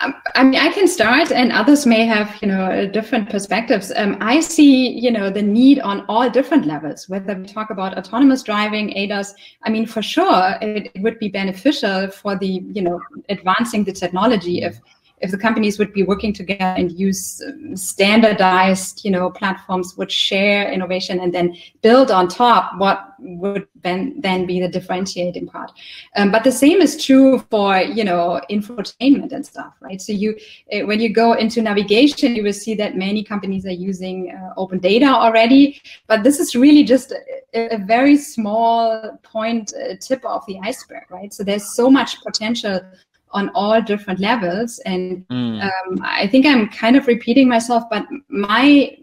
I mean, I can start, and others may have, you know, different perspectives. Um, I see, you know, the need on all different levels. Whether we talk about autonomous driving, ADAS, I mean, for sure, it, it would be beneficial for the, you know, advancing the technology if if the companies would be working together and use um, standardized, you know, platforms would share innovation and then build on top what would then, then be the differentiating part. Um, but the same is true for, you know, infotainment and stuff, right? So you, eh, when you go into navigation, you will see that many companies are using uh, open data already, but this is really just a, a very small point, uh, tip of the iceberg, right? So there's so much potential on all different levels. And mm. um, I think I'm kind of repeating myself, but my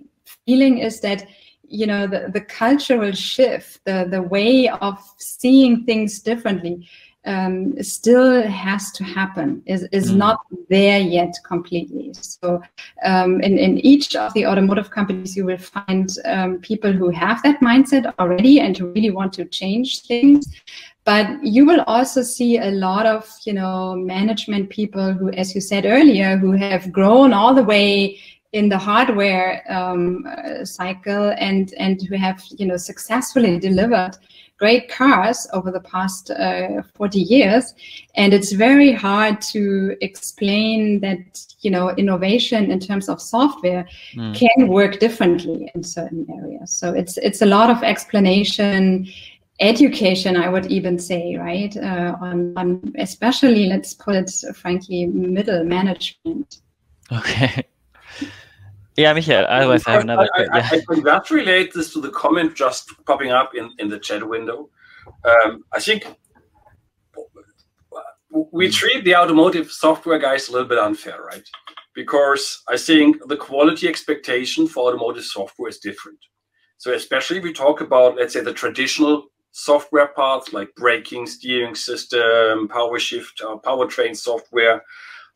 feeling is that you know the, the cultural shift, the the way of seeing things differently, um, still has to happen. is is mm. not there yet completely. So um, in in each of the automotive companies, you will find um, people who have that mindset already and who really want to change things but you will also see a lot of you know management people who as you said earlier who have grown all the way in the hardware um, cycle and and who have you know successfully delivered great cars over the past uh, 40 years and it's very hard to explain that you know innovation in terms of software mm. can work differently in certain areas so it's it's a lot of explanation education, I would even say, right? Uh, on, on especially, let's put it frankly, middle management. Okay. Yeah, Michael, otherwise I have another I, I, I, I congratulate this to the comment just popping up in, in the chat window. Um, I think we treat the automotive software guys a little bit unfair, right? Because I think the quality expectation for automotive software is different. So especially we talk about, let's say, the traditional software parts like braking, steering system, power shift, uh, powertrain software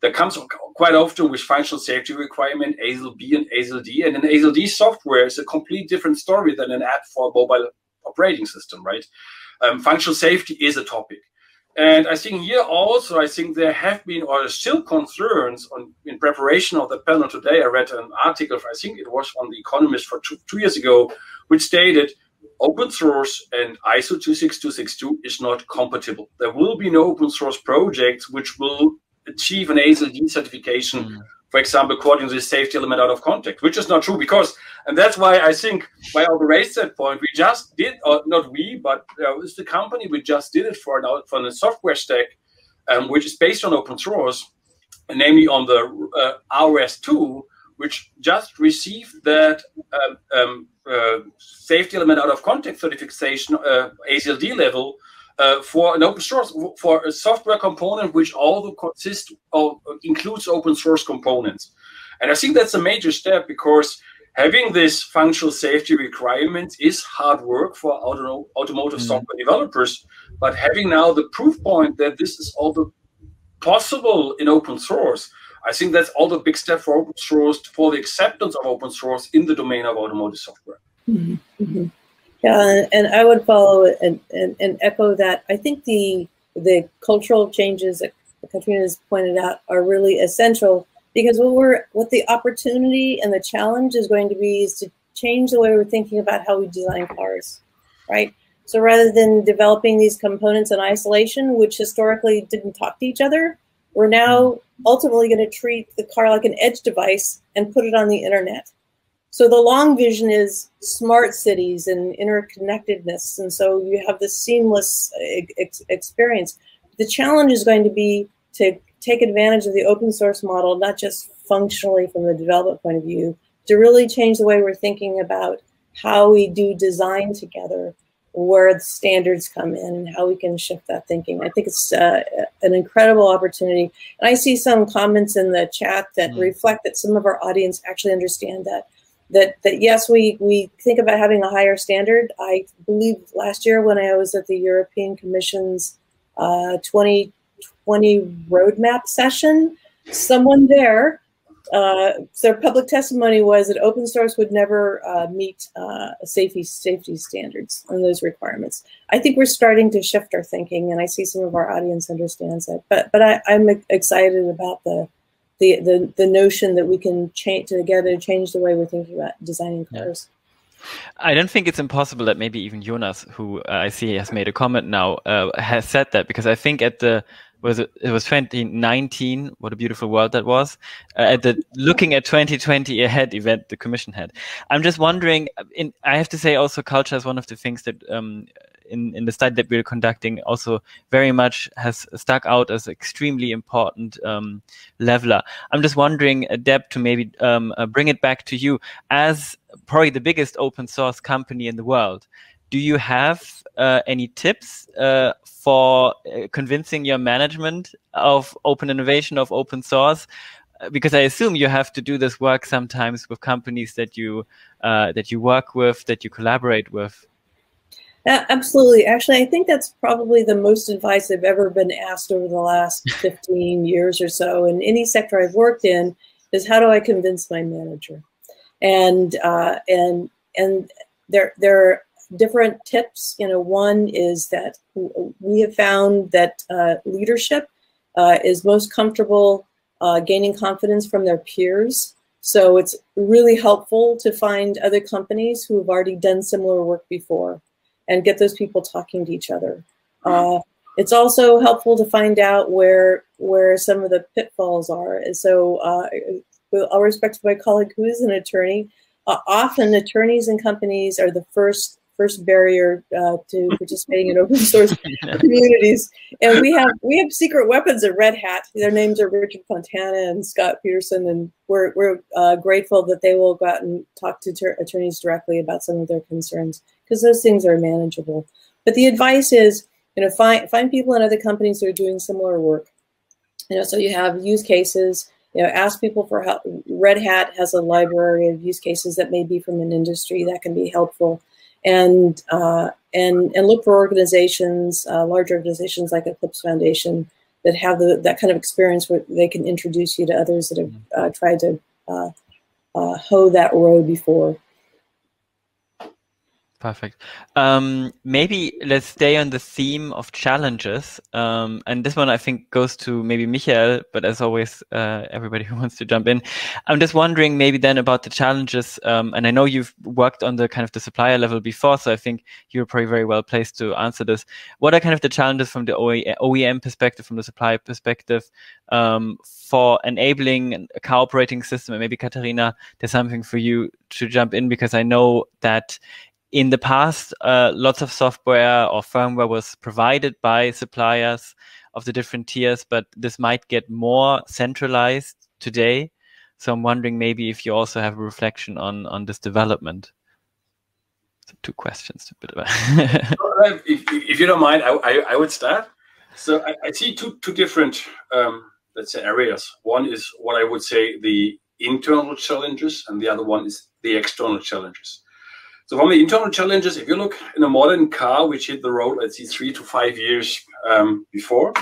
that comes quite often with functional safety requirement, ASIL B and ASIL D. And an ASIL D software is a complete different story than an app for a mobile operating system, right? Um, functional safety is a topic. And I think here also, I think there have been or still concerns on in preparation of the panel today. I read an article, I think it was on The Economist for two, two years ago, which stated open source and ISO 26262 is not compatible. There will be no open source projects which will achieve an ASIL D certification, mm. for example, according to the safety element out of context, which is not true because, and that's why I think why I raised that point. We just did, or not we, but uh, it's the company we just did it for an for a software stack, um, which is based on open source, namely on the uh, ROS 2, which just received that um, um, uh, safety element out of context certification, uh, ASIL level, uh, for an open source for a software component which also consists of includes open source components and i think that's a major step because having this functional safety requirements is hard work for auto, automotive mm-hmm. software developers but having now the proof point that this is all the possible in open source i think that's all the big step for open source for the acceptance of open source in the domain of automotive software mm-hmm. Mm-hmm. Yeah, and I would follow and, and, and echo that. I think the the cultural changes that Katrina has pointed out are really essential because what we're what the opportunity and the challenge is going to be is to change the way we're thinking about how we design cars, right? So rather than developing these components in isolation, which historically didn't talk to each other, we're now ultimately going to treat the car like an edge device and put it on the internet. So the long vision is smart cities and interconnectedness. And so you have this seamless ex experience. The challenge is going to be to take advantage of the open source model, not just functionally from the development point of view, to really change the way we're thinking about how we do design together, where the standards come in, and how we can shift that thinking. I think it's uh, an incredible opportunity. And I see some comments in the chat that mm. reflect that some of our audience actually understand that that that yes, we we think about having a higher standard. I believe last year when I was at the European Commission's uh, 2020 roadmap session, someone there. Uh, their public testimony was that open source would never uh, meet uh, safety safety standards and those requirements. I think we're starting to shift our thinking, and I see some of our audience understands that. But but I, I'm excited about the the the, the notion that we can change together change the way we're thinking about designing cars. Yeah. I don't think it's impossible that maybe even Jonas, who uh, I see has made a comment now, uh, has said that because I think at the was it, it was 2019 what a beautiful world that was uh, at the looking at 2020 ahead event the commission had i'm just wondering in i have to say also culture is one of the things that um, in, in the study that we're conducting also very much has stuck out as extremely important um, leveler. I'm just wondering, uh, Deb, to maybe um, uh, bring it back to you as probably the biggest open source company in the world. Do you have uh, any tips uh, for uh, convincing your management of open innovation, of open source? Uh, because I assume you have to do this work sometimes with companies that you that you work with, that you collaborate with. Absolutely. Actually, I think that's probably the most advice I've ever been asked over the last 15 years or so in any sector I've worked in is how do I convince my manager? And uh, and and there there are different tips. You know, one is that we have found that uh, leadership uh, is most comfortable uh, gaining confidence from their peers. So it's really helpful to find other companies who have already done similar work before and get those people talking to each other. Uh, it's also helpful to find out where where some of the pitfalls are. And so, uh, with all respect to my colleague who is an attorney, uh, often attorneys and companies are the first first barrier uh, to participating in open source communities. And we have we have secret weapons at Red Hat. Their names are Richard Fontana and Scott Peterson, and we're we're uh, grateful that they will go out and talk to attorneys directly about some of their concerns because those things are manageable. But the advice is, you know, find find people in other companies that are doing similar work. You know, so you have use cases. you know, ask people for help. Red Hat has a library of use cases that may be from an industry that can be helpful, and uh, and and look for organizations, uh, large organizations like Eclipse Foundation that have the, that kind of experience where they can introduce you to others that have uh, tried to uh, uh, hoe that road before. Perfect. Um, maybe let's stay on the theme of challenges. Um, and this one I think goes to maybe Michael, but as always, uh, everybody who wants to jump in. I'm just wondering maybe then about the challenges. Um, and I know you've worked on the kind of the supplier level before, so I think you're probably very well placed to answer this. What are kind of the challenges from the OEM perspective, from the supplier perspective, um, for enabling a car operating system? And maybe Katharina, there's something for you to jump in because I know that in the past, uh, lots of software or firmware was provided by suppliers of the different tiers, but this might get more centralized today. So I'm wondering maybe if you also have a reflection on on this development. So two questions. if, if, you don't mind, I, I, I would start. So I, I, see two two different um, let's say areas. One is what I would say the internal challenges, and the other one is the external challenges. So from the internal challenges, if you look in a modern car, which hit the road, let's see, three to five years um, before,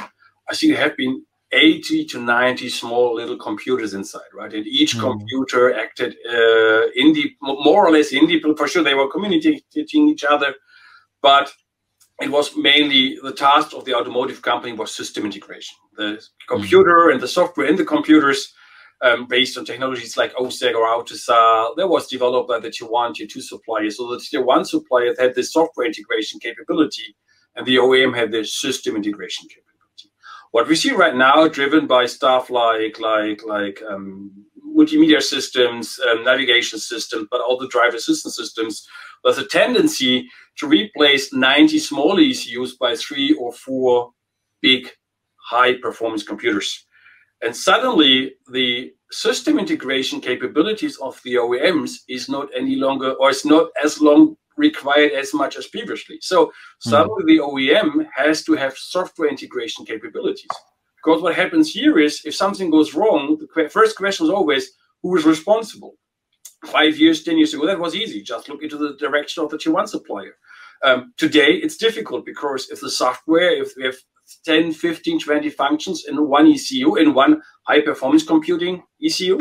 I think there have been 80 to 90 small little computers inside, right? And each mm. computer acted uh, indie, more or less indie. For sure, they were communicating each other, but it was mainly the task of the automotive company was system integration. The computer mm. and the software in the computers um, based on technologies like OSEK or AUTOSAR. There was developed tier one, tier two suppliers. So the tier one suppliers had the software integration capability, and the OEM had the system integration capability. What we see right now, driven by stuff like like like um, multimedia systems, um, navigation systems, but all the driver assistance systems, there's a tendency to replace 90 small ECUs by three or four big high performance computers. And suddenly the system integration capabilities of the OEMs is not any longer, or is not as long required as much as previously. So hmm. suddenly mm. the OEM has to have software integration capabilities. Because what happens here is if something goes wrong, the first question is always who is responsible? Five years, 10 years ago, that was easy. Just look into the direction of the tier one supplier. Um, today, it's difficult because if the software, if we have 10, 15, 20 functions in one ECU, in one high performance computing ECU.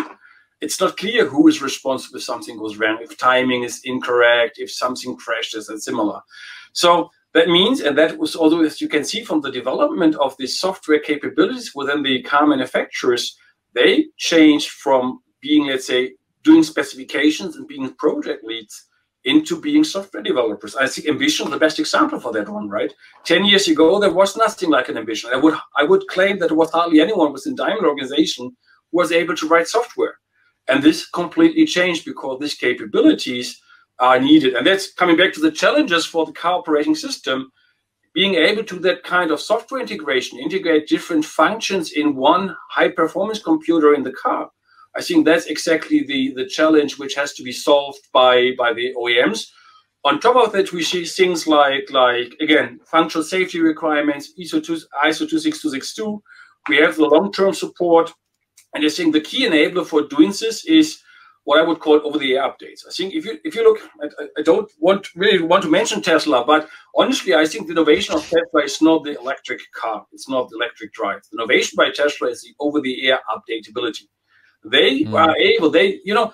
It's not clear who is responsible if something goes wrong, if timing is incorrect, if something crashes and similar. So that means, and that was also, as you can see from the development of the software capabilities within the car manufacturers, they changed from being, let's say, doing specifications and being project leads into being software developers. I think MBition is the best example for that one, right? Ten years ago, there was nothing like an MBition. I would I would claim that there was hardly anyone within Daimler organization who was able to write software. And this completely changed because these capabilities are needed. And that's coming back to the challenges for the car operating system. Being able to that kind of software integration, integrate different functions in one high performance computer in the car I think that's exactly the, the challenge which has to be solved by, by the OEMs. On top of that, we see things like, like again, functional safety requirements, ISO, 2, ISO 26262. We have the long-term support. And I think the key enabler for doing this is what I would call over-the-air updates. I think if you if you look, I, I, don't want really want to mention Tesla, but honestly, I think the innovation of Tesla is not the electric car. It's not the electric drive. The innovation by Tesla is the over-the-air updatability. They mm. are able, they, you know,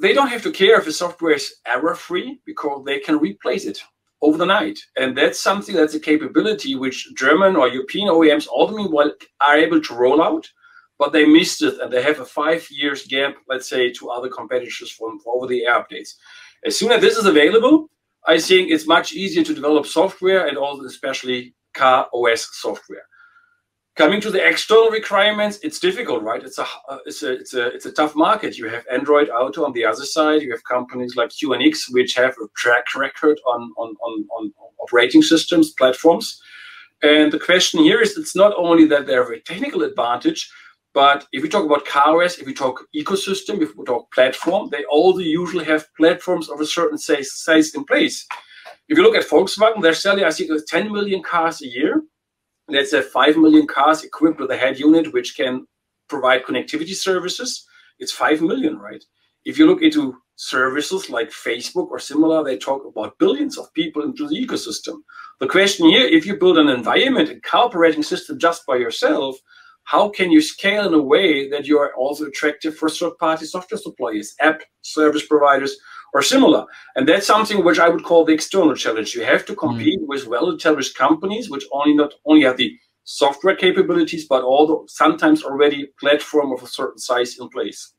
they don't have to care if the software is error free because they can replace it over the night. And that's something that's a capability which German or European OEMs all the meanwhile are able to roll out, but they missed it and they have a five years gap, let's say, to other competitors from over the air updates. As soon as this is available, I think it's much easier to develop software and also especially car OS software. Coming to the external requirements, it's difficult, right? It's a it's a it's a it's a tough market. You have Android Auto on the other side. You have companies like QNX which have a track record on on on, on operating systems platforms. And the question here is, it's not only that they have a technical advantage, but if we talk about CarOS, if we talk ecosystem, if we talk platform, they all usually have platforms of a certain size, size in place. If you look at Volkswagen, they're selling, I think, 10 million cars a year let's say 5 million cars equipped with a head unit, which can provide connectivity services, it's 5 million, right? If you look into services like Facebook or similar, they talk about billions of people into the ecosystem. The question here, if you build an environment, a cooperating system just by yourself, how can you scale in a way that you are also attractive for third-party software suppliers, app service providers, or similar? And that's something which I would call the external challenge. You have to mm. compete mm. with well-established companies, which only not only have the software capabilities, but also sometimes already platform of a certain size in place.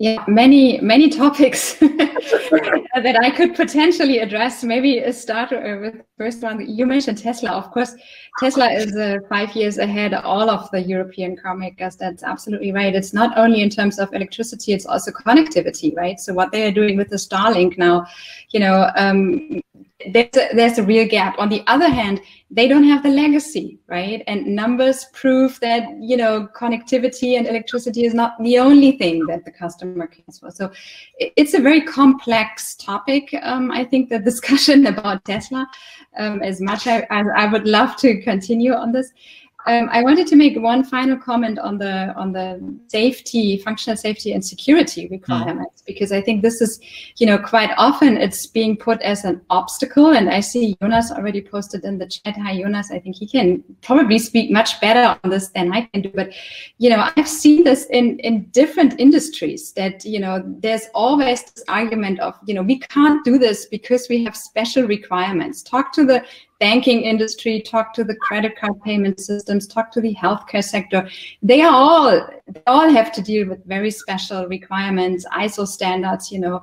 Yeah, many many topics that I could potentially address. Maybe start uh, with the first one. You mentioned Tesla. Of course, Tesla is uh, five years ahead of all of the European car makers. That's absolutely right. It's not only in terms of electricity; it's also connectivity, right? So what they are doing with the Starlink now, you know, um, there's a, there's a real gap. On the other hand, they don't have the legacy, right? And numbers prove that, you know, connectivity and electricity is not the only thing that the customer cares for. So it's a very complex topic. Um, I think the discussion about Tesla, um, as much I, I would love to continue on this, um, I wanted to make one final comment on the on the safety, functional safety and security requirements, mm. because I think this is, you know, quite often it's being put as an obstacle. And I see Jonas already posted in the chat. Hi, Jonas. I think he can probably speak much better on this than I can do. But, you know, I've seen this in in different industries that you know there's always this argument of you know we can't do this because we have special requirements. Talk to the banking industry, talk to the credit card payment systems, talk to the healthcare sector. They are all they all have to deal with very special requirements, ISO standards, you know,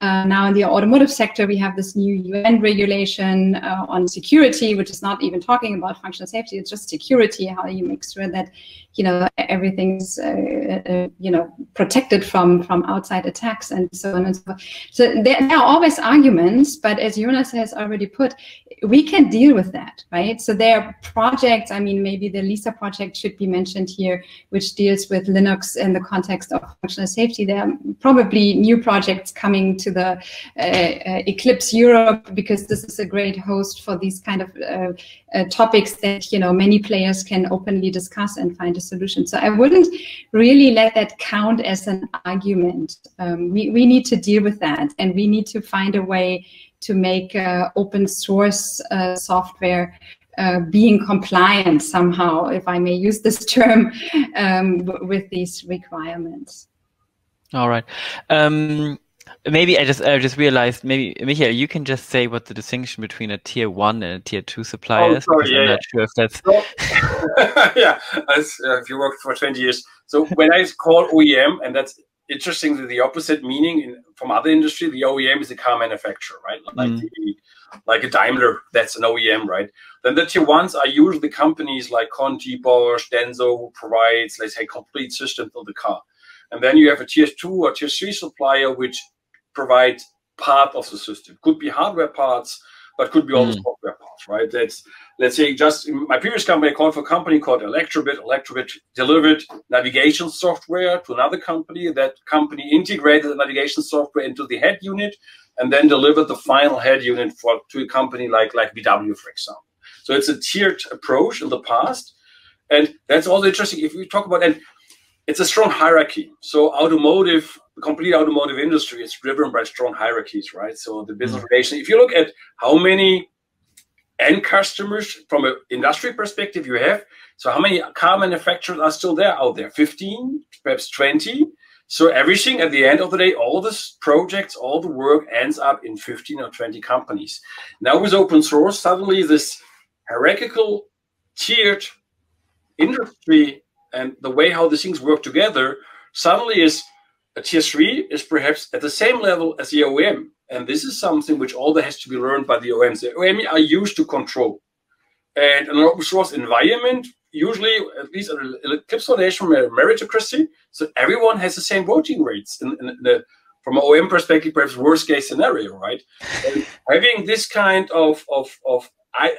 uh, now in the automotive sector, we have this new UN regulation uh, on security, which is not even talking about functional safety. It's just security, how you make sure that, you know, everything's, uh, uh you know, protected from from outside attacks and so on and so forth. So there, there, are always arguments, but as Jonas has already put, we can deal with that, right? So there are projects. I mean, maybe the ELISA project should be mentioned here, which deals with Linux in the context of functional safety. There are probably new projects coming to the uh, uh, Eclipse Europe because this is a great host for these kind of uh, topics that you know many players can openly discuss and find a solution. So I wouldn't really let that count as an argument. Um, we we need to deal with that, and we need to find a way to make uh, open source uh, software uh, being compliant somehow, if I may use this term, um, with these requirements. All right. Um, maybe I just I just realized maybe Michael, you can just say what the distinction between a tier one and a tier two supplier oh, is. Sorry, yeah, I'm not sure if that's so, yeah. As, uh, if you worked for twenty years, so when I call OEM, and that's interestingly the opposite meaning in, from other industry, the OEM is a car manufacturer, right? Like mm. the, like a Daimler, that's an OEM, right? Then the tier ones are usually companies like Conti, Bosch, Denso, who provides, let's say, complete system for the car. And then you have a tier two or tier three supplier, which provide part of the system. Could be hardware parts, but could be also mm. software parts, right? That's let's say just my previous company I called for a company called Elektrobit. Elektrobit delivered navigation software to another company. That company integrated the navigation software into the head unit and then delivered the final head unit for to a company like like VW, for example. So it's a tiered approach in the past. And that's also interesting if we talk about and it's a strong hierarchy. So automotive the complete automotive industry is driven by strong hierarchies, right? So the business mm-hmm. relation. If you look at how many end customers from an industry perspective you have, so how many car manufacturers are still there out there? 15, perhaps 20. So everything at the end of the day, all this projects, all the work ends up in 15 or 20 companies. Now with open source, suddenly this hierarchical tiered industry and the way how these things work together suddenly is a tier three is perhaps at the same level as the OEM. And this is something which all has to be learned by the OEMs. The OEM are used to control. And an open source environment, usually, at least an Eclipse Foundation meritocracy, so everyone has the same voting rates. In, in the, from an OEM perspective, perhaps worst case scenario, right? Having this kind of, of, of I,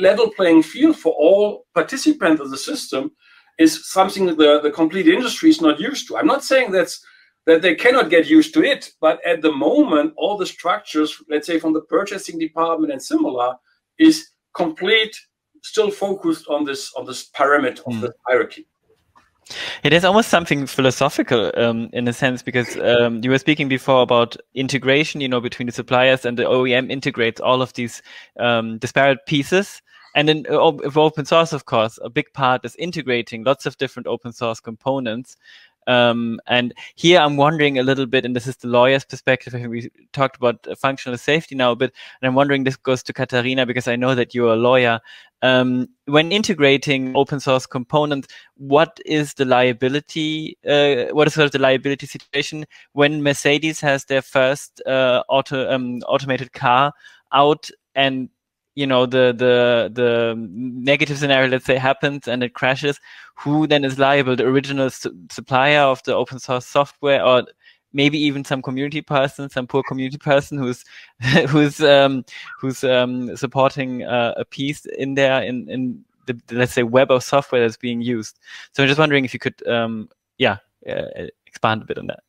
level playing field for all participants of the system is something the, the complete industry is not used to. I'm not saying that's that they cannot get used to it. But at the moment, all the structures, let's say from the purchasing department and similar, is complete, still focused on this on this pyramid of Mm. the hierarchy. It is almost something philosophical um, in a sense because um, you were speaking before about integration, you know, between the suppliers and the OEM integrates all of these um, disparate pieces. And then uh, open source, of course, a big part is integrating lots of different open source components. Um, and here I'm wondering a little bit, and this is the lawyer's perspective. We talked about uh, functional safety now a bit, and I'm wondering this goes to Katharina because I know that you're a lawyer. Um, when integrating open source components, what is the liability? Uh, what is sort of the liability situation when Mercedes has their first uh, auto um, automated car out and you know the the the negative scenario let's say happens and it crashes who then is liable? The original su- supplier of the open source software or maybe even some community person some poor community person who's who's um, who's um, supporting uh, a piece in there in in the, let's say web of software that's being used. So i'm just wondering if you could um, yeah uh, expand a bit on that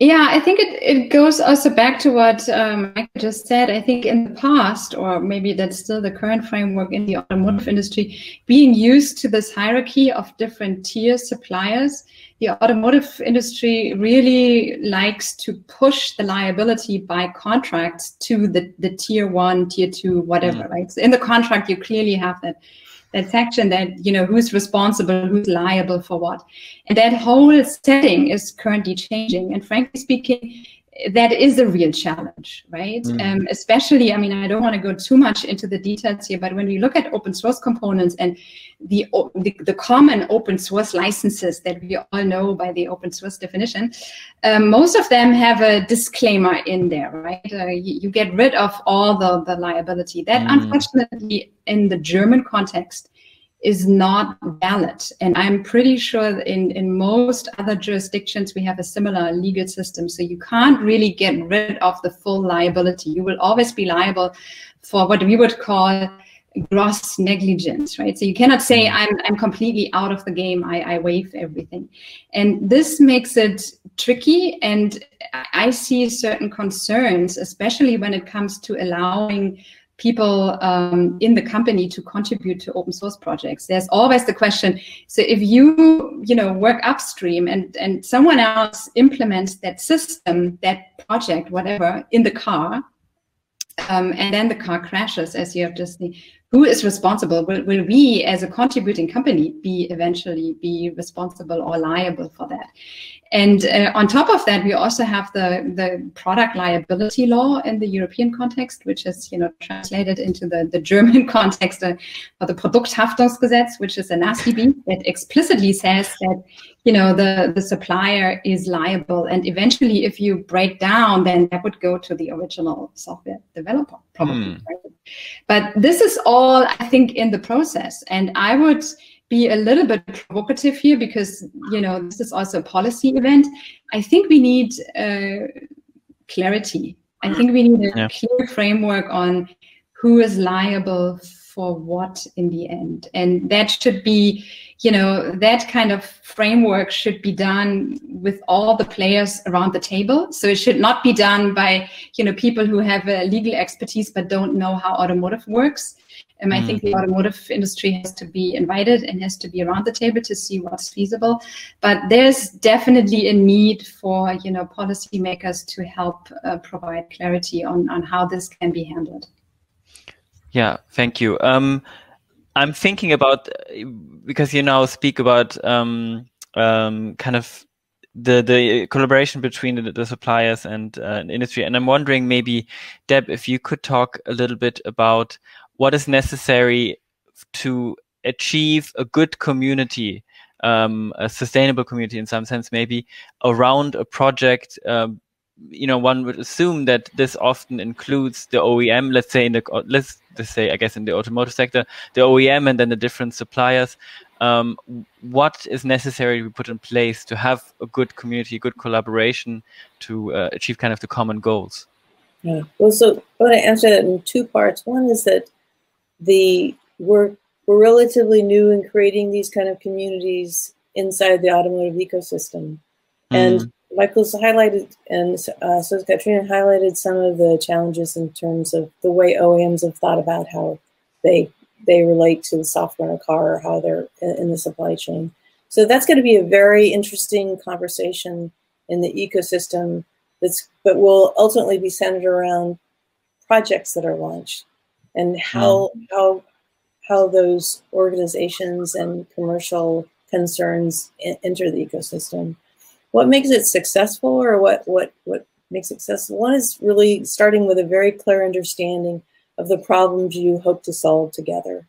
Yeah, I think it, it goes also back to what um, Michael just said. I think in the past, or maybe that's still the current framework in the automotive industry, being used to this hierarchy of different tier suppliers, the automotive industry really likes to push the liability by contracts to the, the tier one, tier two, whatever, right? So in the contract, you clearly have that that section that you know who's responsible who's liable for what. And that whole setting is currently changing. And frankly speaking that is a real challenge right Mm. um, especially i mean i don't want to go too much into the details here but when we look at open source components and the, the, the common open source licenses that we all know by the open source definition um, most of them have a disclaimer in there right uh, you, you get rid of all the, the liability that Mm. unfortunately in the german context is not valid. And I'm pretty sure in, in most other jurisdictions, we have a similar legal system. So you can't really get rid of the full liability. You will always be liable for what we would call gross negligence, right? So you cannot say mm. I'm, I'm completely out of the game. I, I waive everything. And this makes it tricky. And I I see certain concerns, especially when it comes to allowing people um, in the company to contribute to open source projects. There's always the question so if you you know work upstream and and someone else implements that system that project whatever in the car um, and then the car crashes as you have just seen who is responsible will, will we as a contributing company be eventually be responsible or liable for that and uh, on top of that, we also have the, the product liability law in the European context, which is you know translated into the, the German context uh, or the Produkthaftungsgesetz, which is a nasty beast that explicitly says that you know the, the supplier is liable. And eventually, if you break down, then that would go to the original software developer, probably. Right? But this is all, I think, in the process. And I would be a little bit provocative here because you know this is also a policy event. I think we need uh, clarity. I think we need a Yeah. clear framework on who is liable for what in the end, and that should be, you know, that kind of framework should be done with all the players around the table. So it should not be done by you know people who have a legal expertise but don't know how automotive works. Um, I Mm. think the automotive industry has to be invited and has to be around the table to see what's feasible. But there's definitely a need for you know policymakers to help uh, provide clarity on on how this can be handled. Yeah, thank you. Um, I'm thinking about because you now speak about um, um, kind of the the collaboration between the, the suppliers and uh, industry, and I'm wondering maybe Deb, if you could talk a little bit about what is necessary to achieve a good community, um, a sustainable community in some sense, maybe around a project. Um, you know, one would assume that this often includes the OEM. Let's say in the let's let's say I guess in the automotive sector, the OEM and then the different suppliers. Um, what is necessary to be put in place to have a good community, good collaboration to uh, achieve kind of the common goals? Yeah. Well, so I want to answer that in two parts. One is that the we're we're relatively new in creating these kind of communities inside the automotive ecosystem, and Michael's highlighted, and uh, so Katrina highlighted some of the challenges in terms of the way OEMs have thought about how they they relate to the software in a car or how they're in the supply chain. So that's going to be a very interesting conversation in the ecosystem. That's but will ultimately be centered around projects that are launched and how mm. how how those organizations and commercial concerns enter the ecosystem. What makes it successful, or what what what makes it successful? One is really starting with a very clear understanding of the problems you hope to solve together.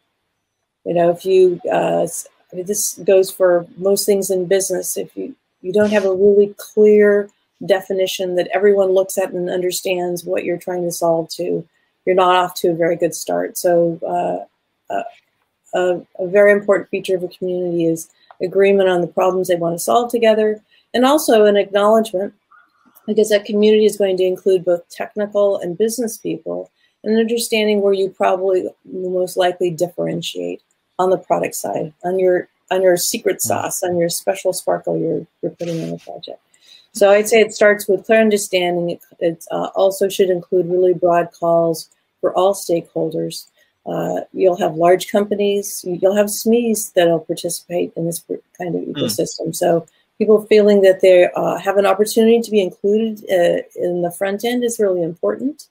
You know, if you uh, I mean, this goes for most things in business. If you you don't have a really clear definition that everyone looks at and understands what you're trying to solve to, you're not off to a very good start. So uh, uh, a, a, very important feature of a community is agreement on the problems they want to solve together, and also an acknowledgement, because that community is going to include both technical and business people, and understanding where you probably most likely differentiate on the product side, on your on your secret mm. sauce, on your special sparkle you're you're putting in the project. So I'd say it starts with clear understanding. It, it uh, also should include really broad calls for all stakeholders. Uh, you'll have large companies, you'll have SMEs that'll participate in this kind of hmm. ecosystem. Mm. So people feeling that they uh, have an opportunity to be included uh, in the front end is really important.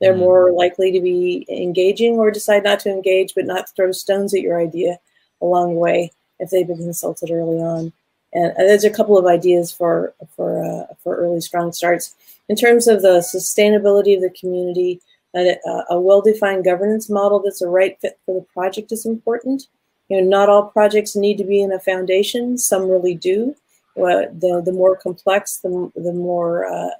They're mm. more likely to be engaging or decide not to engage, but not throw stones at your idea along the way if they've been consulted early on. And there's a couple of ideas for for uh, for early strong starts in terms of the sustainability of the community. A, a well-defined governance model that's a right fit for the project is important. You know, not all projects need to be in a foundation. Some really do. Well, the the more complex, the the more uh,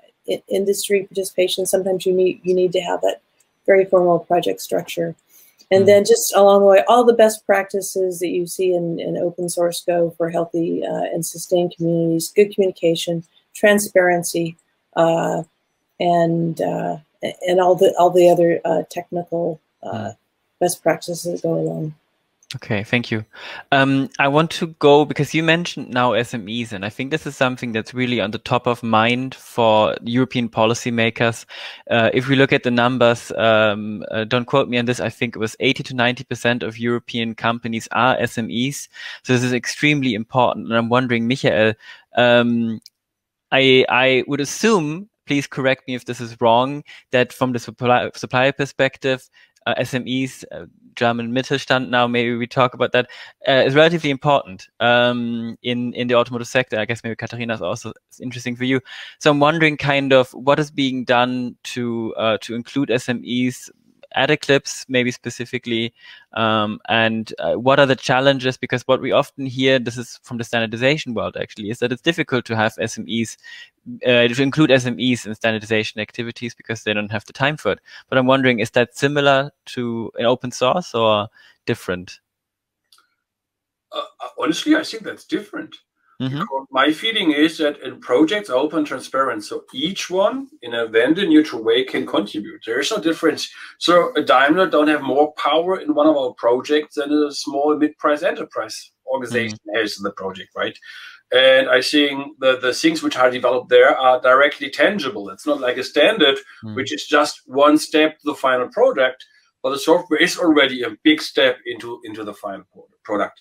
industry participation. Sometimes you need you need to have that very formal project structure. And then just along the way, all the best practices that you see in, in open source go for healthy uh, and sustained communities, good communication, transparency, uh, and uh, and all the all the other uh, technical uh, best practices that go along. Okay, thank you. Um, I want to go because you mentioned now SMEs, and I think this is something that's really on the top of mind for European policymakers. Uh, if we look at the numbers, um, uh, don't quote me on this, I think it was 80 to 90% of European companies are SMEs. So this is extremely important. And I'm wondering, Michael, um, I, I would assume please correct me if this is wrong, that from the supply, supplier perspective, uh, SMEs, uh, German Mittelstand now, maybe we talk about that, uh, is relatively important um, in, in the automotive sector. I guess maybe Katharina is also interesting for you. So I'm wondering kind of what is being done to uh, to include SMEs at Eclipse, maybe specifically, um, and uh, what are the challenges? Because what we often hear, this is from the standardization world actually, is that it's difficult to have SMEs, uh, to include SMEs in standardization activities because they don't have the time for it. But I'm wondering, is that similar to an open source or different? Uh, honestly, I think that's different. Mm-hmm. My feeling is that in projects open transparent, so each one in a vendor neutral way can contribute. There is no difference. So a Daimler don't have more power in one of our projects than a small mid-price enterprise organization mm-hmm. has in the project, right? And I think the, the things which are developed there are directly tangible. It's not like a standard, mm-hmm. which is just one step to the final product, but the software is already a big step into, into the final product.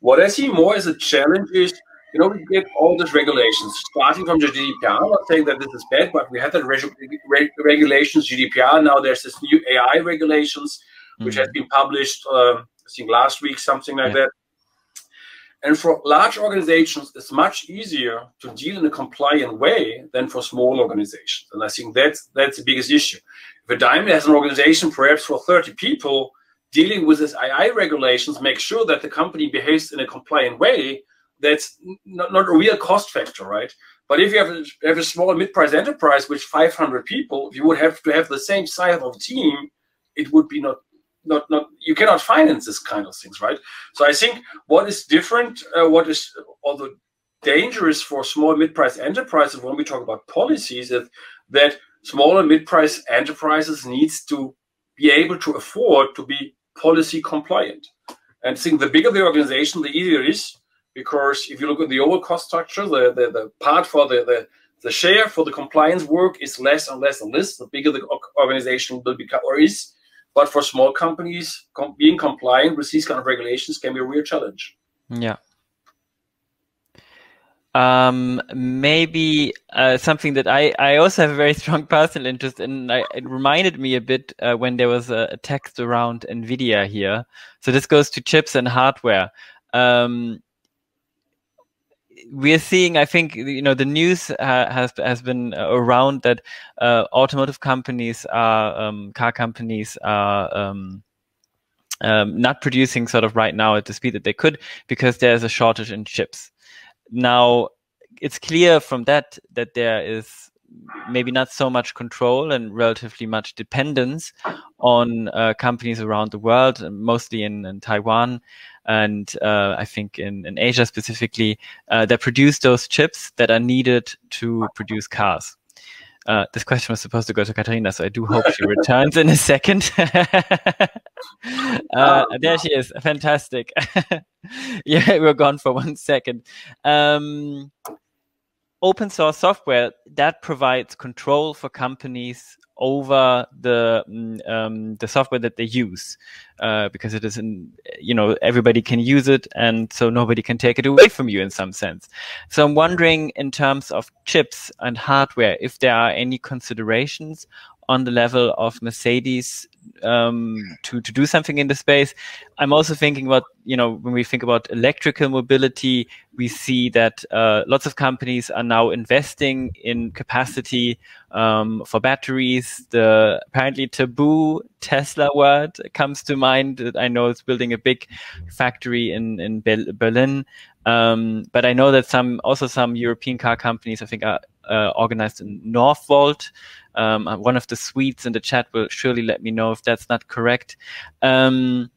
What I see more as a challenge is you know, we get all these regulations, starting from the GDPR. I'm not saying that this is bad, but we had the reg reg regulations, GDPR. Now there's this new AI regulations, which mm -hmm. has been published, uh, I think last week, something like yeah. that. And for large organizations, it's much easier to deal in a compliant way than for small organizations. And I think that's that's the biggest issue. If a Daimler has an organization, perhaps for 30 people, dealing with this AI regulations, make sure that the company behaves in a compliant way that's not, not a real cost factor, right? But if you have a, have a small mid-price enterprise with 500 people, you would have to have the same size of team, it would be not not not you cannot finance this kind of things, right? So I think what is different, uh, what is although dangerous for small mid-price enterprises when we talk about policies, is that small and mid-price enterprises needs to be able to afford to be policy compliant. And I think the bigger the organization, the easier it is because if you look at the overall cost structure, the, the, the part for the, the, the share for the compliance work is less and less and less. The bigger the organization will become or is. But for small companies, com being compliant with these kind of regulations can be a real challenge. Yeah. Um, maybe uh, something that I, I also have a very strong personal interest in. I, it reminded me a bit uh, when there was a, a, text around NVIDIA here. So this goes to chips and hardware. Um, we're seeing, I think, you know, the news uh, has has been around that uh, automotive companies are um, car companies are um, um, not producing sort of right now at the speed that they could because there's a shortage in chips. Now, it's clear from that that there is maybe not so much control and relatively much dependence on uh, companies around the world, mostly in, in Taiwan and uh, I think in, in Asia specifically, uh, that produce those chips that are needed to produce cars. Uh, this question was supposed to go to Katharina, so I do hope she returns in a second. uh, there she is. Fantastic. yeah, we're gone for one second. Um, open source software that provides control for companies over the mm, um, the software that they use uh, because it is in you know everybody can use it and so nobody can take it away from you in some sense. So i'm wondering in terms of chips and hardware if there are any considerations on the level of Mercedes um, to to do something in the space. I'm also thinking about you know when we think about electrical mobility, we see that uh, lots of companies are now investing in capacity um, for batteries. The apparently taboo Tesla word comes to mind. I know it's building a big factory in in Berlin. Um, but I know that some also some European car companies I think are uh, organized in Northvolt. Um, uh, one of the Swedes in the chat will surely let me know if that's not correct. Um,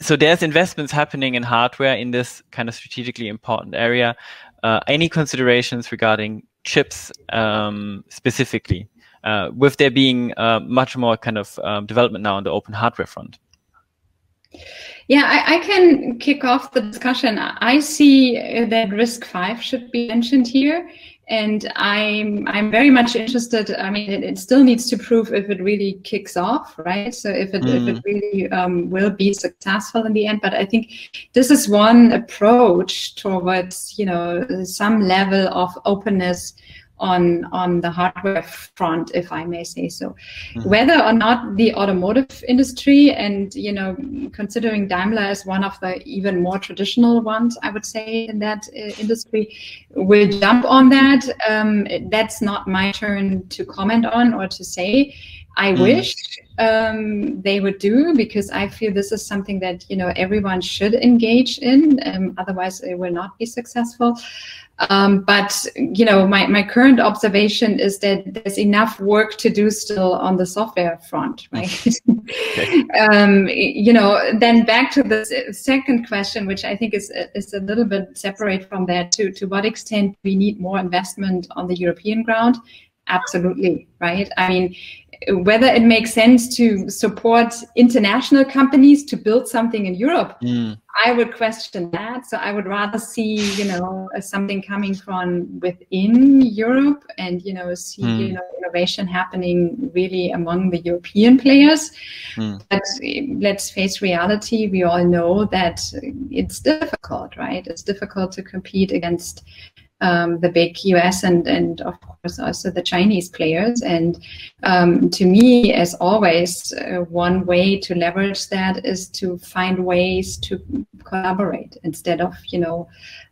so there's investments happening in hardware in this kind of strategically important area. Uh, any considerations regarding chips um, specifically, uh, with there being uh, much more kind of um, development now on the open hardware front? Yeah, I, I, can kick off the discussion. I see that RISC-V should be mentioned here and I'm I'm very much interested. I mean, it, it, still needs to prove if it really kicks off, right? So if it mm. if it mm. really um, will be successful in the end. But I think this is one approach towards you know some level of openness on on the hardware front, if I may say so. Mm-hmm. Whether or not the automotive industry and you know considering Daimler as one of the even more traditional ones, I would say in that uh, industry, will jump on that. Um, that's not my turn to comment on or to say. I mm. wish um, they would do because I feel this is something that you know everyone should engage in. Um, otherwise, it will not be successful. Um, but you know, my, my current observation is that there's enough work to do still on the software front, right? okay. um, you know, then back to the second question, which I think is is a little bit separate from that. To to what extent we need more investment on the European ground? Absolutely, right? I mean, whether it makes sense to support international companies to build something in Europe, mm. I would question that. So I would rather see, you know, something coming from within Europe and, you know, see, mm. you know, innovation happening really among the European players. Mm. But let's face reality. We all know that it's difficult, right? It's difficult to compete against um, the big US and, and of course also the Chinese players. And um, to me, as always, uh, one way to leverage that is to find ways to collaborate instead of, you know,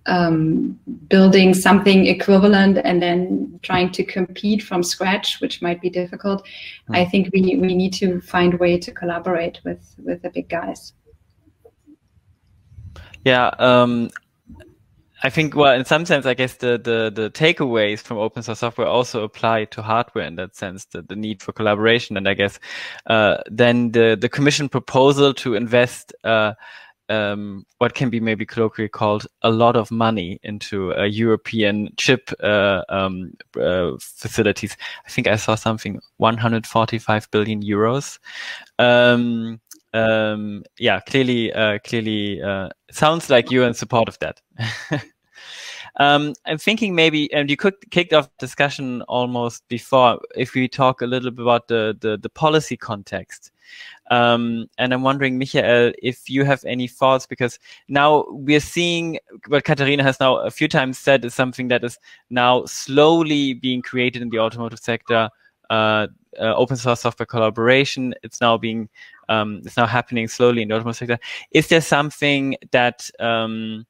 um, building something equivalent and then trying to compete from scratch, which might be difficult. Mm. I think we, we need to find a way to collaborate with, with the big guys. Yeah, um, I think, well, in some sense, I guess the, the, the takeaways from open source software also apply to hardware in that sense, the, the need for collaboration. And I guess uh, then the, the commission proposal to invest uh, um, what can be maybe colloquially called a lot of money into a European chip uh, um, uh, facilities. I think I saw something 145 billion euros. Um, um, yeah, clearly, uh, clearly uh, sounds like you're in support of that. Um, I'm thinking maybe, and you could, kicked off discussion almost before, if we talk a little bit about the, the, the policy context. Um, and I'm wondering, Michael, if you have any thoughts, because now we're seeing what Katharina has now a few times said is something that is now slowly being created in the automotive sector. Uh, uh, open source software collaboration. It's now being, um, it's now happening slowly in the automotive sector. Is there something that um,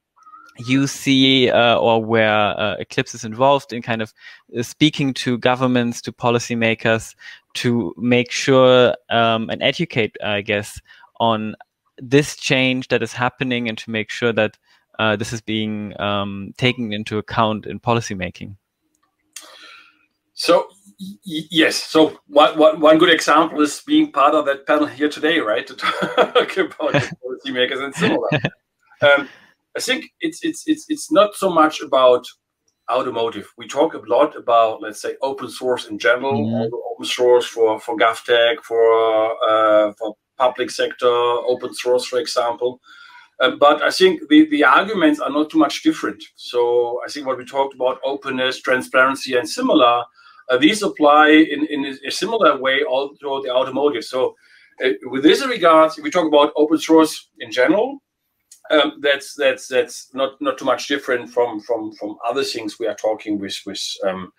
you see uh, or where uh, Eclipse is involved in kind of uh, speaking to governments, to policymakers, to make sure um, and educate, I guess, on this change that is happening and to make sure that uh, this is being um, taken into account in policymaking? So yes, so one, one, one good example is being part of that panel here today, right, to talk about policymakers and similar. Um, I think it's it's it's it's not so much about automotive. We talk a lot about let's say open source in general, mm-hmm. open source for for GovTech, for uh, for public sector, open source, for example. Uh, but I think the, the arguments are not too much different. So I think what we talked about openness, transparency, and similar, uh, these apply in, in a similar way all through the automotive. So uh, with this regard, we talk about open source in general, um, that's that's that's not not too much different from from from other things we are talking with with um,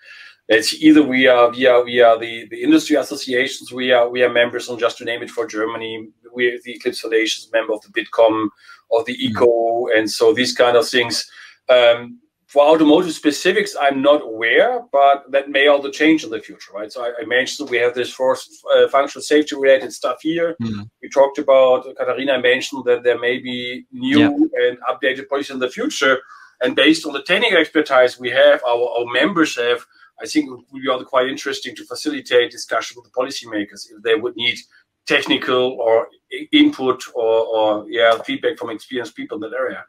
it's either we are we are we are the the industry associations we are we are members on just to name it for Germany we are the Eclipse Foundation member of the Bitkom of the mm-hmm. ECO and so these kind of things um, for automotive specifics, I'm not aware, but that may also change in the future, right? So I, I mentioned we have this first uh, functional safety related stuff here. Mm. We talked about, Katharina mentioned that there may be new yeah. and updated policies in the future. And based on the technical expertise we have, our, our members have, I think it would be also quite interesting to facilitate discussion with the policymakers if they would need technical or input or, or yeah feedback from experienced people in that area.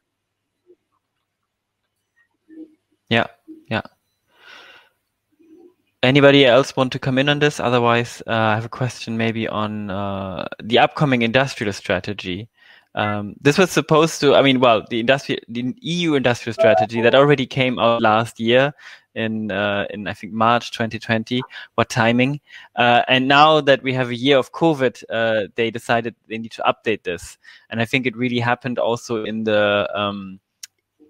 Yeah, yeah. Anybody else want to come in on this? Otherwise, uh, I have a question maybe on uh, the upcoming industrial strategy. Um, this was supposed to, I mean, well, the the EU industrial strategy that already came out last year in, uh, in I think March 2020. What timing? Uh, and now that we have a year of COVID, uh, they decided they need to update this. And I think it really happened also in the um,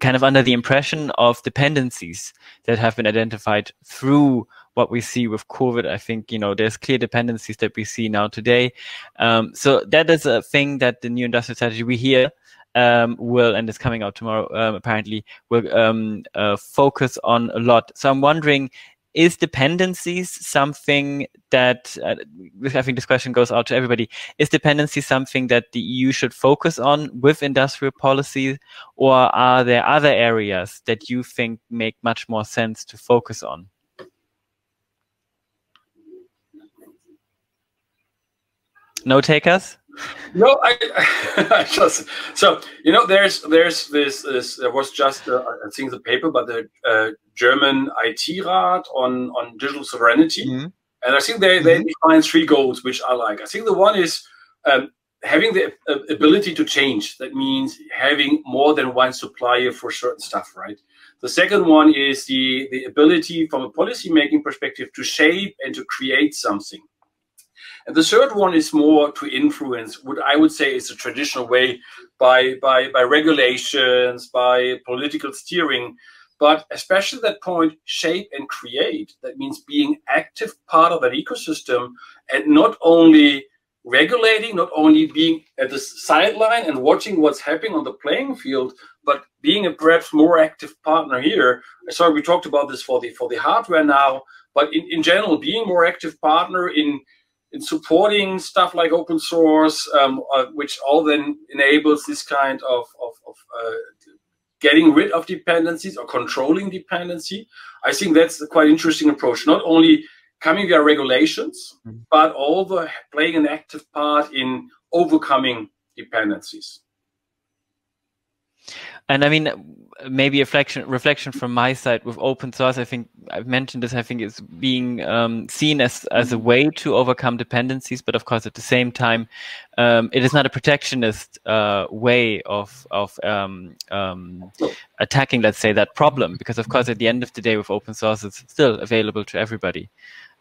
kind of under the impression of dependencies that have been identified through what we see with COVID. I think, you know, there's clear dependencies that we see now today. Um, so that is a thing that the new industrial strategy we hear um, will, and it's coming out tomorrow, um, apparently, will um, uh, focus on a lot. So I'm wondering is dependencies something that uh, I think this question goes out to everybody? Is dependency something that the EU should focus on with industrial policy, or are there other areas that you think make much more sense to focus on? No takers? no, I, I, just so you know, there's there's this, this there was just uh, I think the paper, but the uh, German IT Rat on on digital sovereignty, mm-hmm. and I think they they mm-hmm. define three goals which I like. I think the one is um, having the uh, ability to change. That means having more than one supplier for certain stuff, right? The second one is the the ability from a policy making perspective to shape and to create something. And the third one is more to influence what I would say is a traditional way by, by, by regulations, by political steering. But especially that point, shape and create. That means being active part of that ecosystem and not only regulating, not only being at the sideline and watching what's happening on the playing field, but being a perhaps more active partner here. Sorry, we talked about this for the for the hardware now, but in, in general, being more active partner in in supporting stuff like open source, um, uh, which all then enables this kind of, of, of uh, getting rid of dependencies or controlling dependency. I think that's a quite interesting approach. Not only coming via regulations, mm-hmm. but also playing an active part in overcoming dependencies. And I mean, maybe a reflection reflection from my side with open source. I think I've mentioned this. I think is being um, seen as as a way to overcome dependencies, but of course at the same time, um, it is not a protectionist uh, way of of um, um attacking, let's say, that problem. Because of course, at the end of the day, with open source, it's still available to everybody.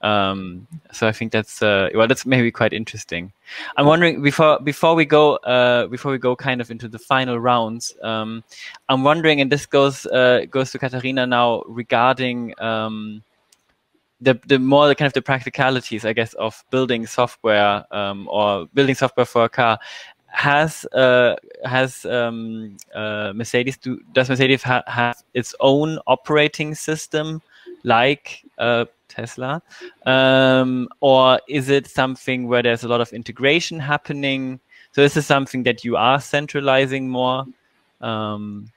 Um, so I think that's uh, well, that's maybe quite interesting. I'm wondering before before we go uh, before we go kind of into the final rounds. Um, I'm wondering, and this goes uh, goes to Katharina now regarding um, the the more the kind of the practicalities, I guess, of building software um, or building software for a car. Has uh, has um, uh, Mercedes do does Mercedes ha have its own operating system like uh, Tesla? Um, or is it something where there's a lot of integration happening? So this is something that you are centralizing more? Um,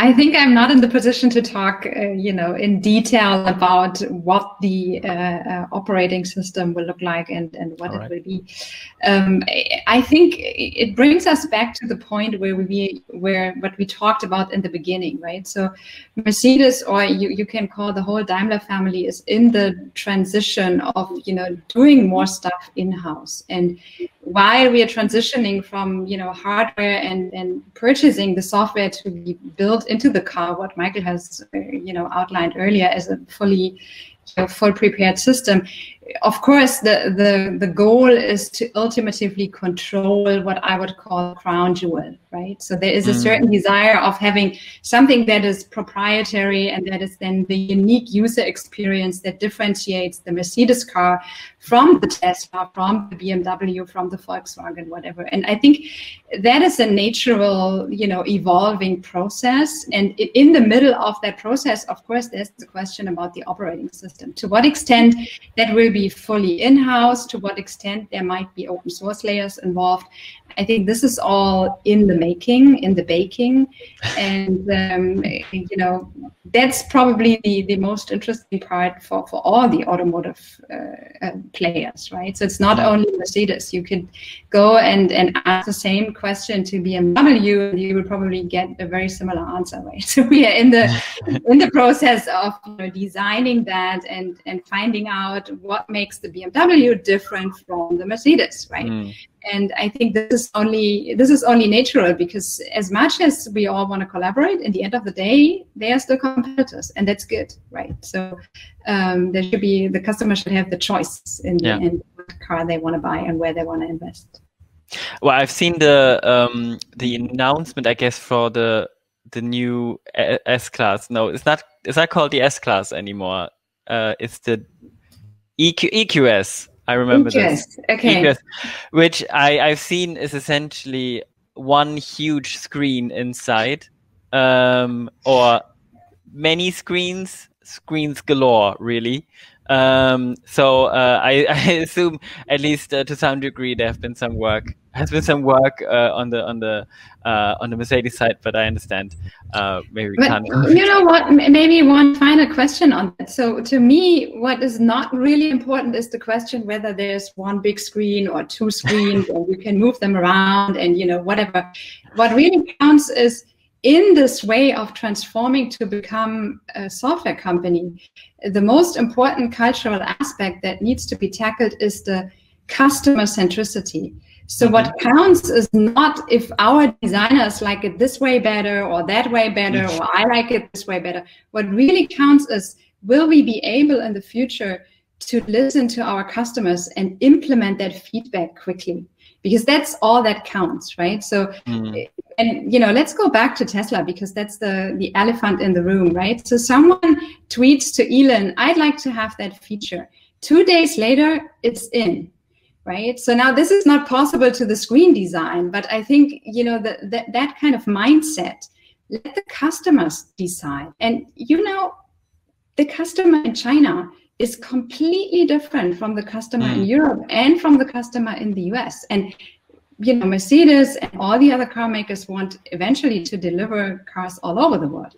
I think I'm not in the position to talk, uh, you know, in detail about what the uh, uh, operating system will look like and, and what All it will be. Um, I think it brings us back to the point where we where what we talked about in the beginning, right? So Mercedes, or you, you can call the whole Daimler family, is in the transition of you know doing more stuff in house and while we are transitioning from you know hardware and and purchasing the software to be built into the car what michael has uh, you know outlined earlier as a fully you know, full prepared system of course, the, the, the goal is to ultimately control what I would call crown jewel, right? So there is a mm. certain desire of having something that is proprietary and that is then the unique user experience that differentiates the Mercedes car from the Tesla, from the BMW, from the Volkswagen, whatever. And I think that is a natural, you know, evolving process. And in the middle of that process, of course, there's the question about the operating system. To what extent that will be be fully in-house, to what extent there might be open source layers involved. I think this is all in the making, in the baking, and um, you know that's probably the, the most interesting part for, for all the automotive uh, uh, players, right? So it's not only Mercedes. You could go and, and ask the same question to BMW, and you will probably get a very similar answer, right? So we are in the in the process of you know, designing that and and finding out what makes the BMW different from the Mercedes, right? Mm. And i think this is only this is only natural because as much as we all want to collaborate in the end of the day they are still competitors and that's good right? So um, there should be the customer should have the choice in, yeah. in what car they want to buy and where they want to invest. Well i've seen the um, the announcement i guess for the the new s class no it's not it's not called the s class anymore. Uh, it's the EQ, eqs I remember this. Okay. which I, I've seen is essentially one huge screen inside, um, or many screens, screens galore, really. Um, so uh, I, I, assume, at least uh, to some degree, there have been some work has been some work uh, on the on the uh, on the Mercedes side, but I understand uh, maybe but can't. You know what? Maybe one final question on that. So to me, what is not really important is the question whether there's one big screen or two screens, or you can move them around, and you know whatever. What really counts is in this way of transforming to become a software company, the most important cultural aspect that needs to be tackled is the customer centricity. So what mm-hmm. counts is not if our designers like it this way better or that way better or I like it this way better. What really counts is will we be able in the future to listen to our customers and implement that feedback quickly? Because that's all that counts, right? So mm. and you know, let's go back to Tesla because that's the the elephant in the room, right? So someone tweets to Elon, I'd like to have that feature. Two days later, it's in right? So now this is not possible to the screen design but i think you know that that, kind of mindset let the customers decide. And you know the customer in china is completely different from the customer mm. in europe and from the customer in the us and you know mercedes and all the other car makers want eventually to deliver cars all over the world.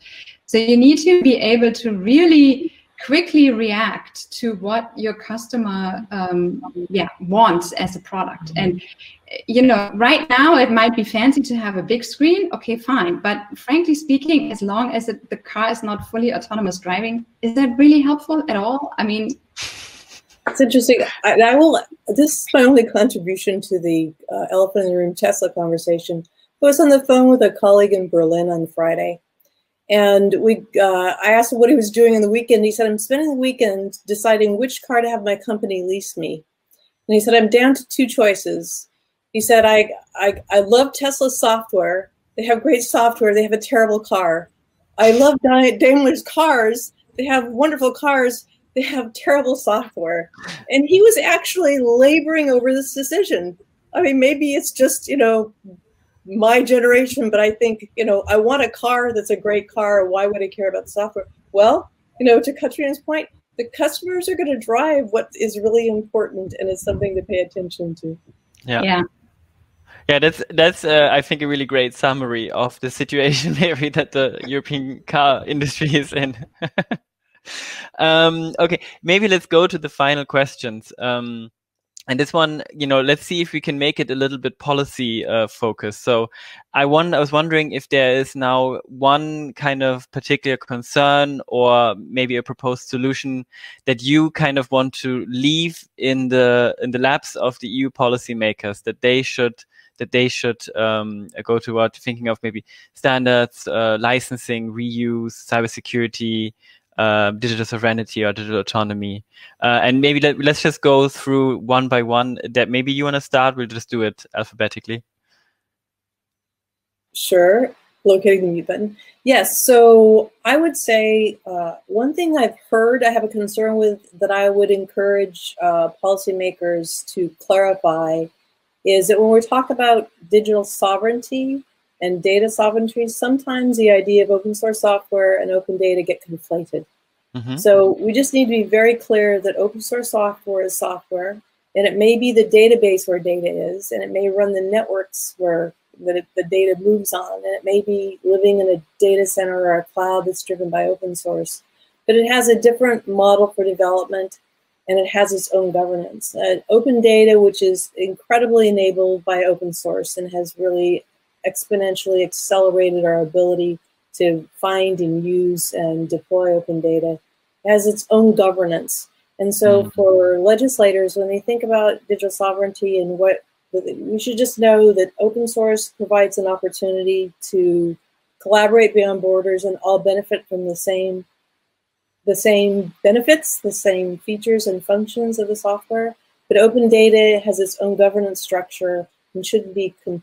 So you need to be able to really quickly react to what your customer um, yeah wants as a product. And you know right now it might be fancy to have a big screen. Okay fine. But frankly speaking as long as it, the car is not fully autonomous driving is that really helpful at all? I mean it's interesting. I, I will this is my only contribution to the uh, elephant in the room tesla conversation. I was on the phone with a colleague in Berlin on Friday, and we uh, I asked him what he was doing on the weekend. He said, "I'm spending the weekend deciding which car to have my company lease me." And he said, "I'm down to two choices." He said, "I I, I love Tesla software. They have great software. They have a terrible car. I love Daimler's cars. They have wonderful cars. They have terrible software." And he was actually laboring over this decision. I mean, maybe it's just you know my generation, but I think, you know, I want a car that's a great car. Why would I care about the software? Well, you know, to Katrina's point, the customers are going to drive what is really important and it's something to pay attention to. Yeah. Yeah. Yeah, that's that's uh, I think a really great summary of the situation maybe that the European car industry is in. um, okay, maybe let's go to the final questions. Um, and this one, you know, let's see if we can make it a little bit policy uh, focused. So, I want, I was wondering if there is now one kind of particular concern or maybe a proposed solution that you kind of want to leave in the in the laps of the EU policymakers that they should that they should um, go toward thinking of maybe standards, uh, licensing, reuse, cybersecurity, uh, digital sovereignty or digital autonomy. Uh, and maybe let, us just go through one by one. That maybe you want to start. We'll just do it alphabetically. Sure. Locating the mute button. Yes. So I would say uh, one thing I've heard I have a concern with that I would encourage uh, policymakers to clarify is that when we talk about digital sovereignty, and data sovereignty, sometimes the idea of open source software and open data get conflated. Mm-hmm. So we just need to be very clear that open source software is software, and it may be the database where data is, and it may run the networks where the, the data moves on, and it may be living in a data center or a cloud that's driven by open source. But it has a different model for development, and it has its own governance. Uh, open data, which is incredibly enabled by open source and has really exponentially accelerated our ability to find and use and deploy open data has its own governance. And so mm-hmm. for legislators, when they think about digital sovereignty and what we should just know that open source provides an opportunity to collaborate beyond borders and all benefit from the same the same benefits, the same features and functions of the software. But open data has its own governance structure and shouldn't be com,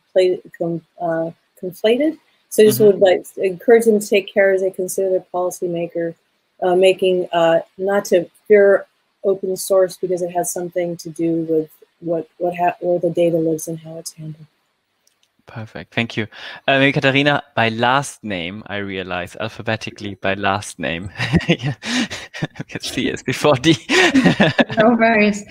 uh, conflated. So I just mm-hmm. would like encourage them to take care as they consider their policymaker uh, making uh, not to fear open source because it has something to do with what what ha- where the data lives and how it's handled. Perfect. Thank you. Uh, maybe Katharina, by last name, I realize alphabetically by last name. yeah. C is before D. no worries.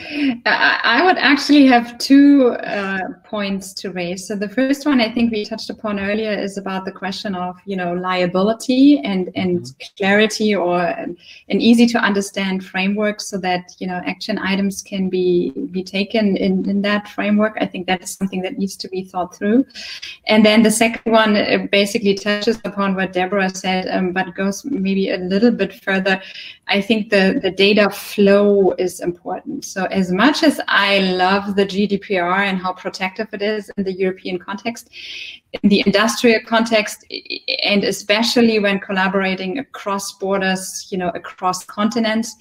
I would actually have two uh, points to raise. So the first one I think we touched upon earlier is about the question of you know liability and and mm-hmm. clarity or an, an easy to understand framework so that you know action items can be be taken in in that framework. I think that is something that needs to be thought through. And then the second one uh, basically touches upon what Deborah said, um, but goes maybe a little bit further. I think the, the data flow is important. So as much as I love the GDPR and how protective it is in the European context, in the industrial context, and especially when collaborating across borders, you know, across continents,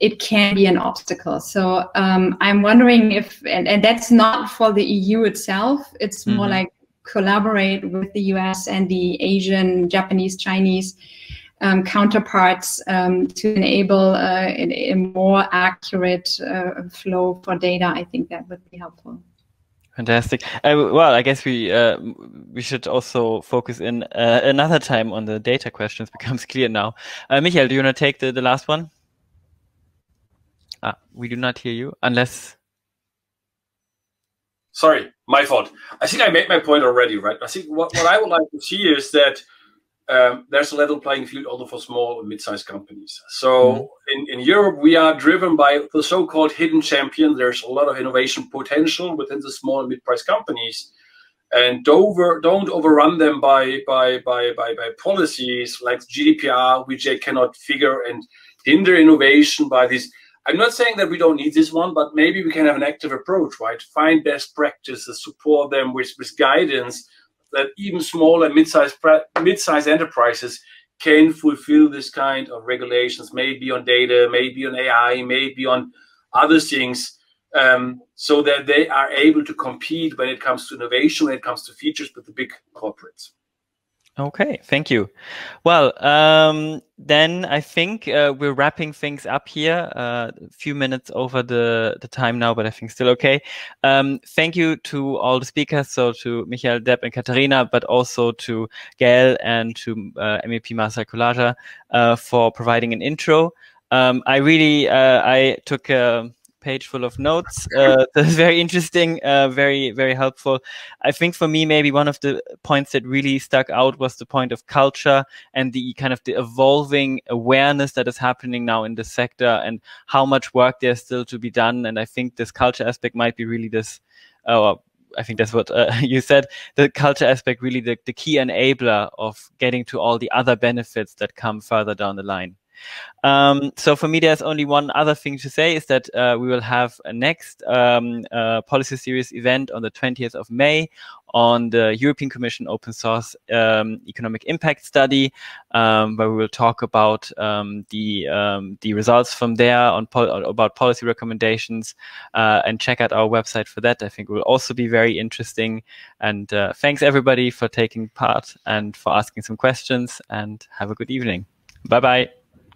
it can be an obstacle. So um, I'm wondering if, and, and, that's not for the EU itself, it's mm-hmm. more like collaborate with the US and the Asian, Japanese, Chinese um, counterparts um, to enable uh, a, a, more accurate uh, flow for data, I think that would be helpful. Fantastic. Uh, well, I guess we uh, we should also focus in uh, another time on the data questions. Becomes clear now. Uh, Michael, do you want to take the, the last one? Ah, we do not hear you unless sorry, my fault. I think I made my point already, right? I think what, what I would like to see is that um, there's a level playing field also for small and mid-sized companies. So mm-hmm. in, in Europe, we are driven by the so-called hidden champion. There's a lot of innovation potential within the small and mid-priced companies. And don't, over, don't overrun them by, by, by, by, by policies like GDPR, which they cannot figure and hinder innovation by these I'm not saying that we don't need this one, but maybe we can have an active approach, right? Find best practices, support them with, with guidance, that even small and mid-sized mid-sized enterprises can fulfill this kind of regulations, maybe on data, maybe on AI, maybe on other things, um, so that they are able to compete when it comes to innovation, when it comes to features with the big corporates. Okay, thank you. Well, um, then I think uh, we're wrapping things up here. Uh, a few minutes over the, the time now, but I think still okay. Um, thank you to all the speakers, so to Michael, Deb, and Katharina, but also to Gael and to uh, MEP Marcel Kolaja uh, for providing an intro. Um, I really uh, I took a page full of notes. Uh, that's very interesting, uh, very, very helpful. I think for me, maybe one of the points that really stuck out was the point of culture and the kind of the evolving awareness that is happening now in the sector and how much work there's still to be done. And I think this culture aspect might be really this. Uh, I think that's what uh, you said. The culture aspect really the, the key enabler of getting to all the other benefits that come further down the line. Um, so for me, there's only one other thing to say is that uh, we will have a next um, uh, policy series event on the 20th of May on the European Commission open source um, economic impact study, um, where we will talk about um, the um, the results from there on pol about policy recommendations uh, and check out our website for that. I think will also be very interesting. And uh, thanks everybody for taking part and for asking some questions. And have a good evening. Bye bye.